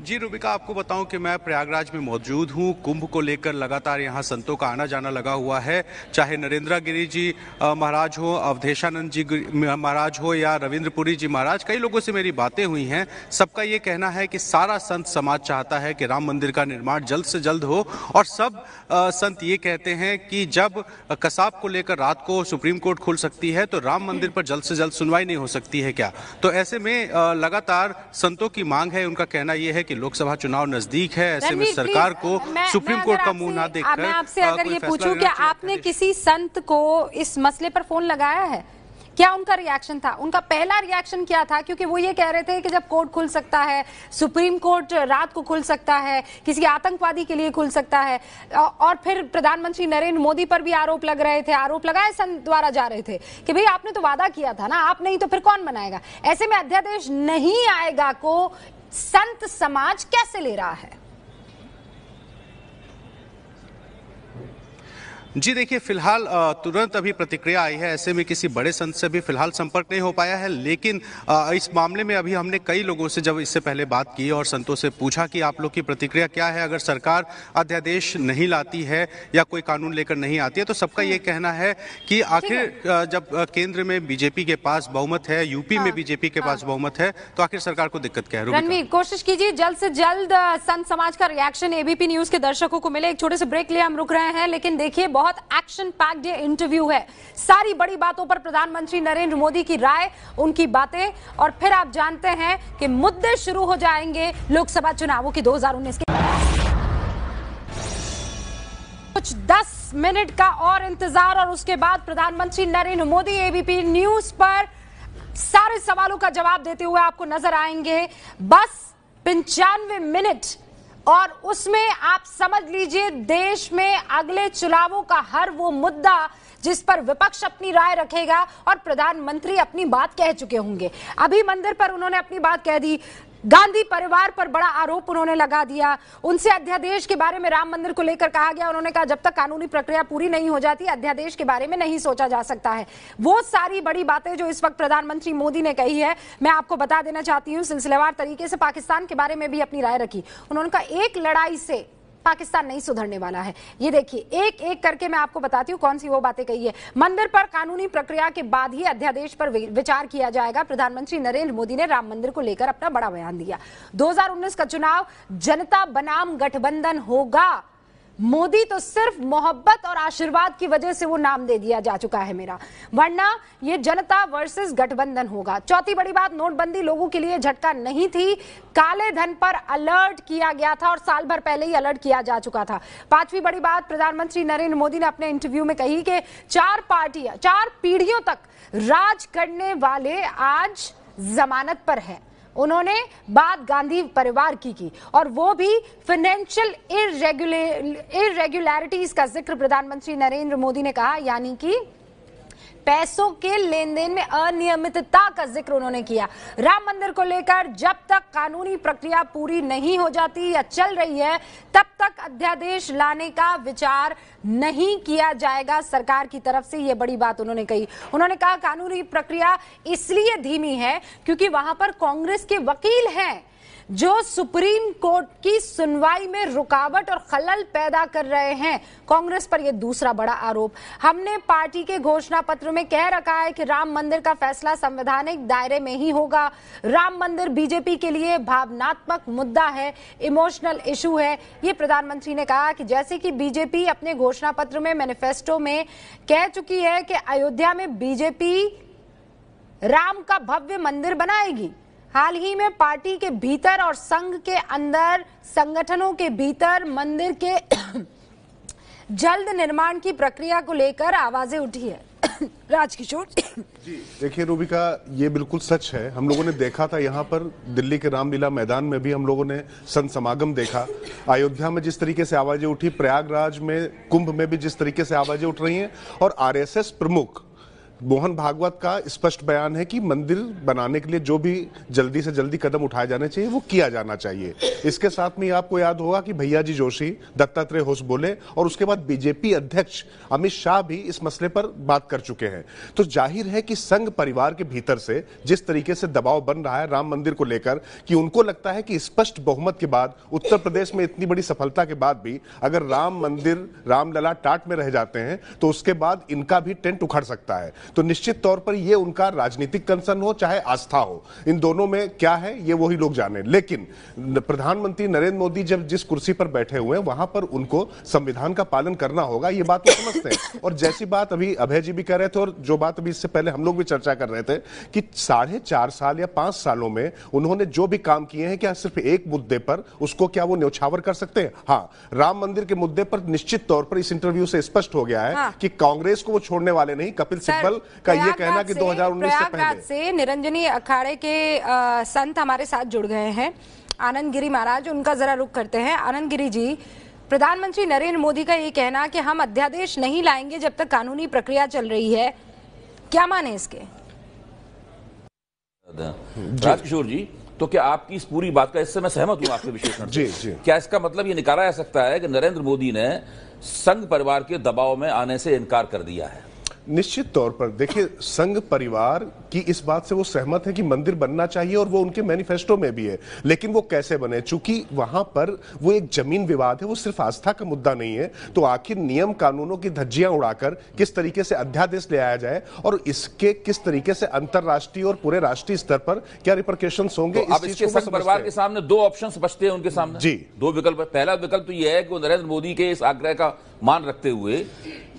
जी रूबिका, आपको बताऊँ कि मैं प्रयागराज में मौजूद हूँ। कुंभ को लेकर लगातार यहाँ संतों का आना जाना लगा हुआ है। चाहे नरेंद्र गिरी जी महाराज हो, अवधेशानंद जी महाराज हो या रविंद्रपुरी जी महाराज, कई लोगों से मेरी बातें हुई हैं। सबका ये कहना है कि सारा संत समाज चाहता है कि राम मंदिर का निर्माण जल्द से जल्द हो और सब संत ये कहते हैं कि जब कसाब को लेकर रात को सुप्रीम कोर्ट खुल सकती है तो राम मंदिर पर जल्द से जल्द सुनवाई नहीं हो सकती है क्या? तो ऐसे में लगातार संतों की मांग है। उनका कहना यह है कि लोकसभा चुनाव नज़दीक है ऐसे में सरकार को सुप्रीम कोर्ट का मुँह ना देखकर मैं आपसे अगर ये पूछूँ कि आपने किसी संत को इस मसले पर फ़ोन लगाया है? क्या उनका रिएक्शन था? उनका पहला रिएक्शन क्या था? क्योंकि वो ये कह रहे थे कि जब कोर्ट खुल सकता है सुप्रीम कोर्ट रात को खुल सकता है किसी आतंकवादी के लिए खुल सकता है और फिर प्रधानमंत्री नरेंद्र मोदी पर भी आरोप लग रहे थे आरोप लगाए संत द्वारा जा रहे थे कि भाई आपने तो वादा किया था ना आप नहीं तो फिर कौन बनाएगा ऐसे में अध्यादेश नहीं आएगा को संत समाज कैसे ले रहा है? जी देखिए फ़िलहाल तुरंत अभी प्रतिक्रिया आई है। ऐसे में किसी बड़े संत से भी फ़िलहाल संपर्क नहीं हो पाया है लेकिन इस मामले में अभी हमने कई लोगों से जब इससे पहले बात की और संतों से पूछा कि आप लोग की प्रतिक्रिया क्या है अगर सरकार अध्यादेश नहीं लाती है या कोई कानून लेकर नहीं आती है तो सबका ये कहना है कि आखिर जब केंद्र में बीजेपी के पास बहुमत है यूपी में बीजेपी के पास बहुमत है तो आखिर सरकार को दिक्कत क्या है? रणवीर कोशिश कीजिए जल्द से जल्द संत समाज का रिएक्शन एबीपी न्यूज़ के दर्शकों को मिले। एक छोटे से ब्रेक लिए हम रुक रहे हैं लेकिन देखिए बहुत एक्शन पैक्ड ये इंटरव्यू है। सारी बड़ी बातों पर प्रधानमंत्री नरेंद्र मोदी की राय, उनकी बातें, और फिर आप जानते हैं कि मुद्दे शुरू हो जाएँगे लोकसभा चुनावों की 2019 के। कुछ 10 मिनट का और इंतज़ार, और उसके बाद प्रधानमंत्री नरेंद्र मोदी एबीपी न्यूज़ पर सारे सवालों का जवाब देते हुए आपको नज़र आएँगे। बस पंचानवे मिनट और उसमें आप समझ लीजिए, देश में अगले चुनावों का हर वो मुद्दा जिस पर विपक्ष अपनी राय रखेगा और प्रधानमंत्री अपनी बात कह चुके होंगे। अभी मंदिर पर उन्होंने अपनी बात कह दी। गांधी परिवार पर बड़ा आरोप उन्होंने लगा दिया। उनसे अध्यादेश के बारे में राम मंदिर को लेकर कहा गया। उन्होंने कहा, जब तक कानूनी प्रक्रिया पूरी नहीं हो जाती, अध्यादेश के बारे में नहीं सोचा जा सकता है। वो सारी बड़ी बातें जो इस वक्त प्रधानमंत्री मोदी ने कही है, मैं आपको बता देना चाहती हूँ, सिलसिलेवार तरीके से पाकिस्तान के बारे में भी अपनी राय रखी। उन्होंने कहा, एक लड़ाई से पाकिस्तान नहीं सुधरने वाला है। ये देखिए एक एक करके मैं आपको बताती हूँ कौन सी वो बातें कही है। मंदिर पर कानूनी प्रक्रिया के बाद ही अध्यादेश पर विचार किया जाएगा। प्रधानमंत्री नरेंद्र मोदी ने राम मंदिर को लेकर अपना बड़ा बयान दिया। 2019 का चुनाव, जनता बनाम गठबंधन होगा। मोदी तो सिर्फ़ मोहब्बत और आशीर्वाद की वजह से वो नाम दे दिया जा चुका है मेरा। वरना ये जनता वर्सेस गठबंधन होगा। चौथी बड़ी बात, नोटबंदी लोगों के लिए झटका नहीं थी। काले धन पर अलर्ट किया गया था और साल भर पहले ही अलर्ट किया जा चुका था। पांचवी बड़ी बात, प्रधानमंत्री नरेंद्र मोदी ने अपने इंटरव्यू में कही कि चार पार्टियाँ, चार पीढ़ियों तक राज करने वाले आज जमानत पर है। उन्होंने बात गांधी परिवार की की और वो भी फाइनेंशियल इरेगुलरिटीज का ज़िक्र प्रधानमंत्री नरेंद्र मोदी ने कहा, यानी कि पैसों के लेन देन में अनियमितता का ज़िक्र उन्होंने किया। राम मंदिर को लेकर जब तक कानूनी प्रक्रिया पूरी नहीं हो जाती या चल रही है, तब तक अध्यादेश लाने का विचार नहीं किया जाएगा। सरकार की तरफ़ से यह बड़ी बात उन्होंने कही। उन्होंने कहा, कानूनी प्रक्रिया इसलिए धीमी है क्योंकि वहाँ पर कांग्रेस के वकील हैं। जो सुप्रीम कोर्ट की सुनवाई में रुकावट और खलल पैदा कर रहे हैं। कांग्रेस पर यह दूसरा बड़ा आरोप। हमने पार्टी के घोषणा पत्र में कह रखा है कि राम मंदिर का फैसला संवैधानिक दायरे में ही होगा। राम मंदिर बीजेपी के लिए भावनात्मक मुद्दा है, इमोशनल इशू है। ये प्रधानमंत्री ने कहा कि जैसे कि बीजेपी अपने घोषणा पत्र में मैनिफेस्टो में कह चुकी है कि अयोध्या में बीजेपी राम का भव्य मंदिर बनाएगी। हाल ही में पार्टी के भीतर और संघ के अंदर, संगठनों के भीतर मंदिर के जल्द निर्माण की प्रक्रिया को लेकर आवाज़ें उठी है। राजकिशोर। देखिए रूबिका, ये बिल्कुल सच है। हम लोगों ने देखा था यहाँ पर, दिल्ली के रामलीला मैदान में भी हम लोगों ने संत समागम देखा। अयोध्या में जिस तरीके से आवाज़ें उठी, प्रयागराज में, कुंभ में भी जिस तरीके से आवाज़ें उठ रही हैं, और आरएसएस प्रमुख मोहन भागवत का स्पष्ट बयान है कि मंदिर बनाने के लिए जो भी जल्दी से जल्दी कदम उठाए जाने चाहिए, वो किया जाना चाहिए। इसके साथ में आपको याद होगा कि भैया जी जोशी, दत्तात्रेय होश बोले और उसके बाद बीजेपी अध्यक्ष अमित शाह भी इस मसले पर बात कर चुके हैं। तो ज़ाहिर है कि संघ परिवार के भीतर से जिस तरीके से दबाव बन रहा है राम मंदिर को लेकर, कि उनको लगता है कि स्पष्ट बहुमत के बाद, उत्तर प्रदेश में इतनी बड़ी सफलता के बाद भी अगर राम मंदिर, रामलला टाट में रह जाते हैं तो उसके बाद इनका भी टेंट उखड़ सकता है। तो निश्चित तौर पर ये उनका राजनीतिक कंसर्न हो चाहे आस्था हो। इन दोनों में क्या है ये वही लोग जाने। लेकिन प्रधानमंत्री नरेंद्र मोदी जब जिस कुर्सी पर बैठे हुए हैं वहाँ पर उनको संविधान का पालन करना होगा ये बात वो समझते हैं। और जैसी बात अभी अभय जी भी कह रहे थे और जो बात अभी इससे पहले हम लोग भी चर्चा कर रहे थे कि साढ़े चार साल या पाँच सालों में उन्होंने जो भी काम किए हैं क्या सिर्फ़ एक मुद्दे पर उसको क्या वो न्यौछावर कर सकते हैं? हाँ राम मंदिर के मुद्दे पर निश्चित तौर पर इस इंटरव्यू से स्पष्ट हो गया है हाँ। कि कांग्रेस को वो छोड़ने वाले नहीं कपिल सिब्बल का ये कहना कि 2019 से पहले। से निरंजनी अखाड़े के अ, संत हमारे साथ जुड़ गए हैं। आनंद गिरी महाराज उनका जरा रुख करते हैं। आनंद गिरी जी प्रधानमंत्री नरेंद्र मोदी का ये कहना कि हम अध्यादेश नहीं लाएँगे जब तक कानूनी प्रक्रिया चल रही है। क्या माने इसके? राजकिशोर जी तो क्या आपकी इस पूरी बात का इससे मैं सहमत हूँ आपके विश्लेषण जी जी। क्या इसका मतलब ये निकाला जा सकता है कि नरेंद्र मोदी ने संघ परिवार के दबाव में आने से इनकार कर दिया है? निश्चित तौर पर देखिए संघ परिवार की इस बात से वो सहमत है कि मंदिर बनना चाहिए और वो उनके मैनिफेस्टो में भी है। लेकिन वो कैसे बने? चूँकि वहाँ पर वो एक ज़मीन विवाद है वो सिर्फ़ आस्था का मुद्दा नहीं है। तो आखिर नियम कानूनों की धज्जियाँ उड़ाकर किस तरीके से अध्यादेश ले आया जाए और इसके किस तरीके से अंतरराष्ट्रीय और पूरे राष्ट्रीय स्तर पर क्या रिपोर्केशन होंगे तो संघ परिवार के सामने दो ऑप्शन बचते हैं उनके सामने। जी। दो विकल्प पहला विकल्प तो यह है कि वो नरेंद्र मोदी के इस आग्रह का मान रखते हुए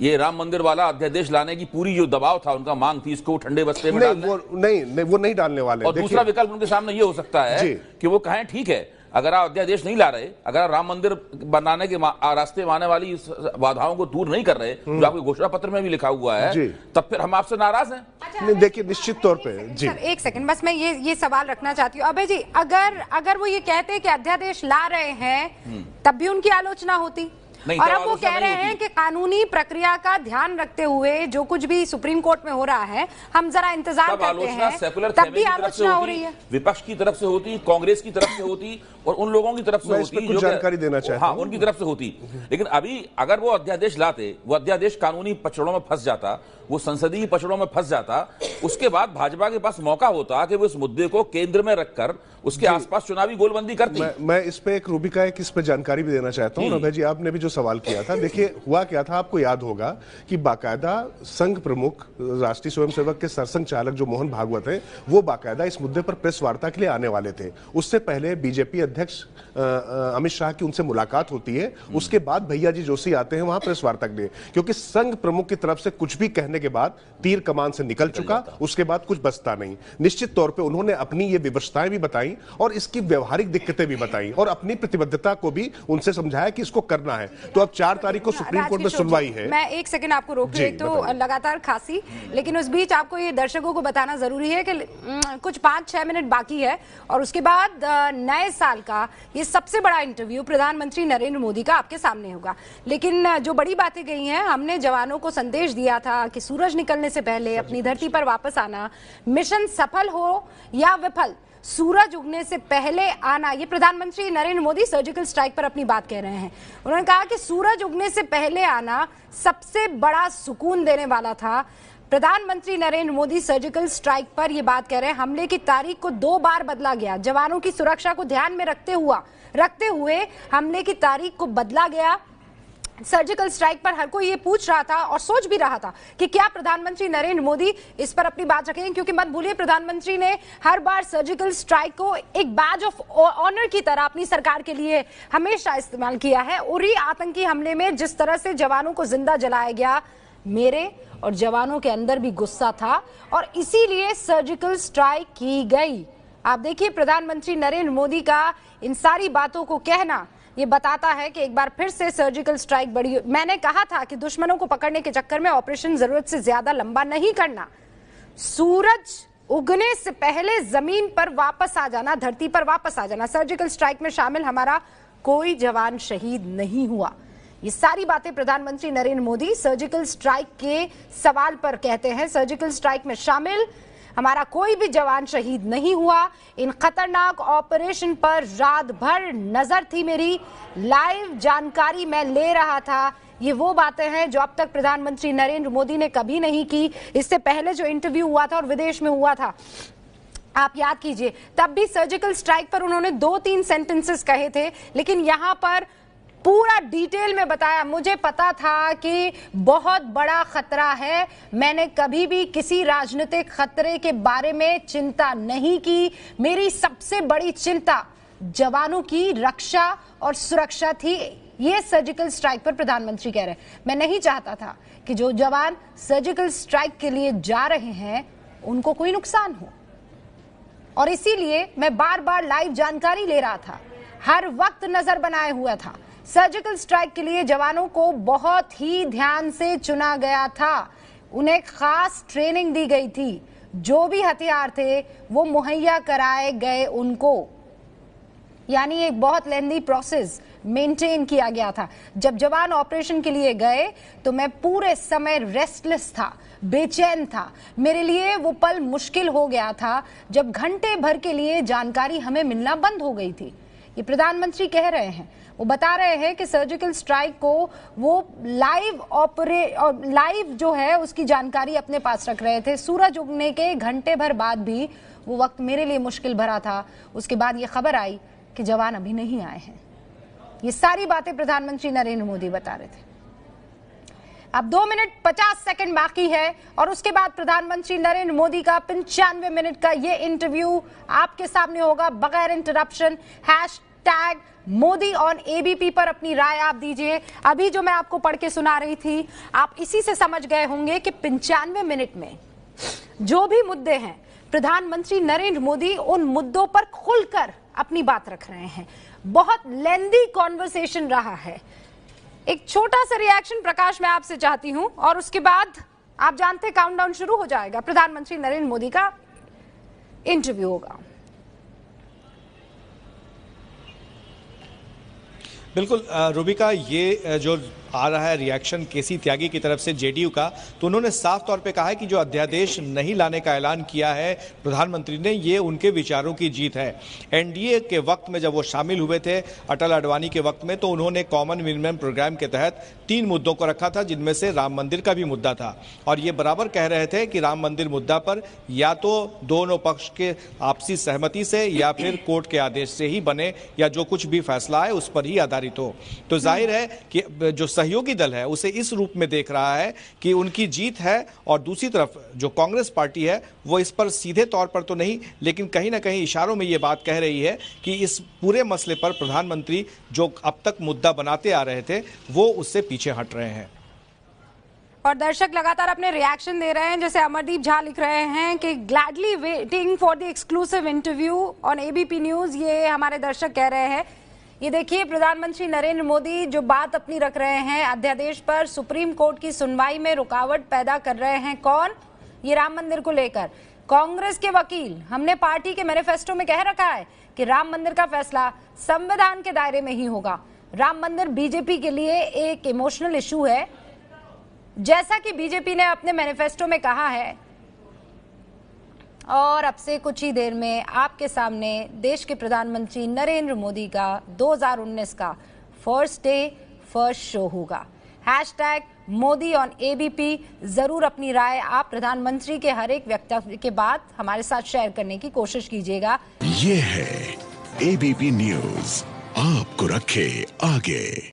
ये राम मंदिर वाला अध्यादेश लाने की पूरी जो दबाव था उनका मांग थी इसको ठंडे बस्ते में नहीं वो नहीं, नहीं वो नहीं डालने वाले। और दूसरा विकल्प उनके सामने ये हो सकता है कि वो कहें ठीक है अगर आप अध्यादेश नहीं ला रहे अगर आप राम मंदिर बनाने के रास्ते में आने वाली बाधाओं को दूर नहीं कर रहे जो आपके घोषणा पत्र में भी लिखा हुआ है तब फिर हम आपसे नाराज़ हैं। अच्छा, देखिए निश्चित तौर पे जी। सर एक सेकंड बस मैं ये ये सवाल रखना चाहती हूँ। अभय जी अगर अगर वो ये कहते हैं कि अध्यादेश ला रहे हैं हम्म। तब भी उनकी आलोचना होती। और अब वो कह रहे हैं कि कानूनी प्रक्रिया का ध्यान रखते हुए जो कुछ भी सुप्रीम कोर्ट में हो रहा है हम जरा इंतज़ार करते हैं तब भी आलोचना हो रही है। विपक्ष की तरफ़ से होती कांग्रेस की तरफ़ से होती और उन लोगों की तरफ़ से होती जो जानकारी देना चाहिए हाँ। उनकी तरफ़ से होती। लेकिन अभी अगर वो अध्यादेश लाते वो अध्यादेश कानूनी पचड़ों में फंस जाता वो संसदीय पचड़ों में फंस जाता उसके बाद भाजपा के पास मौका होता कि वो इस मुद्दे को केंद्र में रखकर उसके आसपास चुनावी गोलबंदी करती। मैं, मैं इस पे एक रूबिका एक इस पे जानकारी भी देना चाहता हूँ। अभय जी आपने भी जो सवाल किया था देखिए हुआ क्या था आपको याद होगा कि बाकायदा संघ प्रमुख राष्ट्रीय स्वयंसेवक के सरसंघ चालक जो मोहन भागवत है वो बाकायदा इस मुद्दे पर प्रेस वार्ता के लिए आने वाले थे। उससे पहले बीजेपी अध्यक्ष अमित शाह की उनसे मुलाकात होती है। उसके बाद भैया जी जोशी आते हैं वहाँ प्रेस वार्ता के लिए। क्योंकि संघ प्रमुख की तरफ़ से कुछ भी कहने के बाद तीर कमान से निकल चुका उसके बाद कुछ बचता नहीं। निश्चित तौर पर उन्होंने अपनी ये विवशताएँ भी बताई और इसकी व्यवहारिक दिक्कतें भी बताई और अपनी प्रतिबद्धता को भी उनसे समझाया कि इसको करना है। तो अब चार तारीख को सुप्रीम कोर्ट में सुनवाई है। मैं एक सेकंड आपको रोक रही तो लगातार खांसी लेकिन उस बीच आपको ये दर्शकों को बताना ज़रूरी है कि कुछ पाँच छह मिनट बाकी है और उसके बाद नए साल का ये सबसे बड़ा इंटरव्यू प्रधानमंत्री नरेंद्र मोदी का आपके सामने होगा। लेकिन जो बड़ी बातें गई हैं हमने जवानों को संदेश दिया था कि सूरज निकलने से पहले अपनी धरती पर वापस आना। मिशन सफल हो या विफल सूरज उगने से पहले आना। ये प्रधानमंत्री नरेंद्र मोदी सर्जिकल स्ट्राइक पर अपनी बात कह रहे हैं। उन्होंने कहा कि सूरज उगने से पहले आना सबसे बड़ा सुकून देने वाला था। प्रधानमंत्री नरेंद्र मोदी सर्जिकल स्ट्राइक पर यह बात कह रहे हैं। हमले की तारीख को दो बार बदला गया। जवानों की सुरक्षा को ध्यान में रखते हुआ रखते हुए हमले की तारीख को बदला गया। सर्जिकल स्ट्राइक पर हर कोई ये पूछ रहा था और सोच भी रहा था कि क्या प्रधानमंत्री नरेंद्र मोदी इस पर अपनी बात रखेंगे, क्योंकि मत भूलिए प्रधानमंत्री ने हर बार सर्जिकल स्ट्राइक को एक बैज ऑफ़ ऑनर की तरह अपनी सरकार के लिए हमेशा इस्तेमाल किया है। उरी आतंकी हमले में जिस तरह से जवानों को ज़िंदा जलाया गया, मेरे और जवानों के अंदर भी गुस्सा था और इसीलिए सर्जिकल स्ट्राइक की गई। आप देखिए, प्रधानमंत्री नरेंद्र मोदी का इन सारी बातों को कहना ये बताता है कि एक बार फिर से सर्जिकल स्ट्राइक बड़ी मैंने कहा था कि दुश्मनों को पकड़ने के चक्कर में ऑपरेशन ज़रूरत से ज़्यादा लंबा नहीं करना। सूरज उगने से पहले ज़मीन पर वापस आ जाना, धरती पर वापस आ जाना सर्जिकल स्ट्राइक में शामिल हमारा कोई जवान शहीद नहीं हुआ। ये सारी बातें प्रधानमंत्री नरेंद्र मोदी सर्जिकल स्ट्राइक के सवाल पर कहते हैं। सर्जिकल स्ट्राइक में शामिल हमारा कोई भी जवान शहीद नहीं हुआ। इन खतरनाक ऑपरेशन पर रात भर नज़र थी मेरी। लाइव जानकारी मैं ले रहा था। ये वो बातें हैं जो अब तक प्रधानमंत्री नरेंद्र मोदी ने कभी नहीं की। इससे पहले जो इंटरव्यू हुआ था और विदेश में हुआ था। आप याद कीजिए, तब भी सर्जिकल स्ट्राइक पर उन्होंने दो तीन सेंटेंसेस कहे थे, लेकिन यहाँ पर पूरा डिटेल में बताया। मुझे पता था कि बहुत बड़ा खतरा है। मैंने कभी भी किसी राजनीतिक खतरे के बारे में चिंता नहीं की। मेरी सबसे बड़ी चिंता जवानों की रक्षा और सुरक्षा थी। ये सर्जिकल स्ट्राइक पर प्रधानमंत्री कह रहे हैं। मैं नहीं चाहता था कि जो जवान सर्जिकल स्ट्राइक के लिए जा रहे हैं, उनको कोई नुकसान हो। और इसीलिए मैं बार बार लाइव जानकारी ले रहा था। हर वक्त नज़र बनाए हुआ था। सर्जिकल स्ट्राइक के लिए जवानों को बहुत ही ध्यान से चुना गया था। उन्हें खास ट्रेनिंग दी गई थी। जो भी हथियार थे, वो मुहैया कराए गए उनको। यानी एक बहुत लेंदी प्रोसेस मेंटेन किया गया था। जब जवान ऑपरेशन के लिए गए तो मैं पूरे समय रेस्टलेस था, बेचैन था। मेरे लिए वो पल मुश्किल हो गया था, जब घंटे भर के लिए जानकारी हमें मिलना बंद हो गई थी। ये प्रधानमंत्री कह रहे हैं वो बता रहे हैं कि सर्जिकल स्ट्राइक को वो लाइव ऑपरे लाइव जो है, उसकी जानकारी अपने पास रख रहे थे। सूरज उगने के घंटे भर बाद भी वो वक्त मेरे लिए मुश्किल भरा था। उसके बाद ये खबर आई कि जवान अभी नहीं आए हैं। ये सारी बातें प्रधानमंत्री नरेंद्र मोदी बता रहे थे। अब दो मिनट पचास सेकंड बाकी है और उसके बाद प्रधानमंत्री नरेंद्र मोदी का पंचानवे मिनट का ये इंटरव्यू आपके सामने होगा बगैर interruption hashtag Modi on ABP पर अपनी राय आप दीजिए। अभी जो मैं आपको पढ़ के सुना रही थी, आप इसी से समझ गए होंगे कि पंचानवे मिनट में जो भी मुद्दे हैं, प्रधानमंत्री नरेंद्र मोदी उन मुद्दों पर खुलकर अपनी बात रख रहे हैं। बहुत लेंदी कॉन्वर्सेशन रहा है। एक छोटा सा रिएक्शन प्रकाश मैं आपसे चाहती हूँ, और उसके बाद आप जानते काउंटडाउन शुरू हो जाएगा। प्रधानमंत्री नरेंद्र मोदी का इंटरव्यू होगा। बिल्कुल रूबिका ये जो आ रहा है रिएक्शन केसी त्यागी की तरफ़ से जेडीयू का। तो उन्होंने साफ़ तौर पे कहा है कि जो अध्यादेश नहीं लाने का ऐलान किया है, प्रधानमंत्री ने, ये उनके विचारों की जीत है। एनडीए के वक्त में जब वो शामिल हुए थे, अटल अडवाणी के वक्त में तो उन्होंने कॉमन मिनिमम प्रोग्राम के तहत तीन मुद्दों को रखा था, जिनमें से राम मंदिर का भी मुद्दा था। और ये बराबर कह रहे थे कि राम मंदिर मुद्दा पर या तो दोनों पक्ष के आपसी सहमति से, या फिर कोर्ट के आदेश से ही बने, या जो कुछ भी फैसला है उस पर ही आधारित हो। तो ज़ाहिर है कि जो सहयोगी दल है, उसे इस रूप में देख रहा है कि उनकी जीत है और दूसरी तरफ़ जो कांग्रेस पार्टी है, वो इस पर सीधे तौर पर तो नहीं, लेकिन कहीं ना कहीं इशारों में ये बात कह रही है कि इस पूरे मसले पर प्रधानमंत्री जो अब तक मुद्दा बनाते आ रहे थे, वो उससे पीछे हट रहे हैं। और दर्शक लगातार अपने रिएक्शन दे रहे हैं, जैसे अमरदीप झा लिख रहे हैं कि gladly waiting for the exclusive interview on ABP news ये हमारे दर्शक कह रहे हैं। ये देखिए, प्रधानमंत्री नरेंद्र मोदी जो बात अपनी रख रहे हैं, अध्यादेश पर सुप्रीम कोर्ट की सुनवाई में रुकावट पैदा कर रहे हैं कौन? ये राम मंदिर को लेकर। कांग्रेस के वकील, हमने पार्टी के मैनिफेस्टो में कह रखा है कि राम मंदिर का फैसला संविधान के दायरे में ही होगा। राम मंदिर बीजेपी के लिए एक इमोशनल इशू है। जैसा कि बीजेपी ने अपने मैनिफेस्टो में कहा है और अब से कुछ ही देर में आपके सामने देश के प्रधानमंत्री नरेंद्र मोदी का 2019 का फ़र्स्ट डे फ़र्स्ट शो होगा। हैशटैग मोदी ऑन एबीपी ज़रूर अपनी राय आप प्रधानमंत्री के हर एक वक्तव्य के बाद हमारे साथ शेयर करने की कोशिश कीजिएगा। ये है एबीपी न्यूज़ आपको रखे आगे।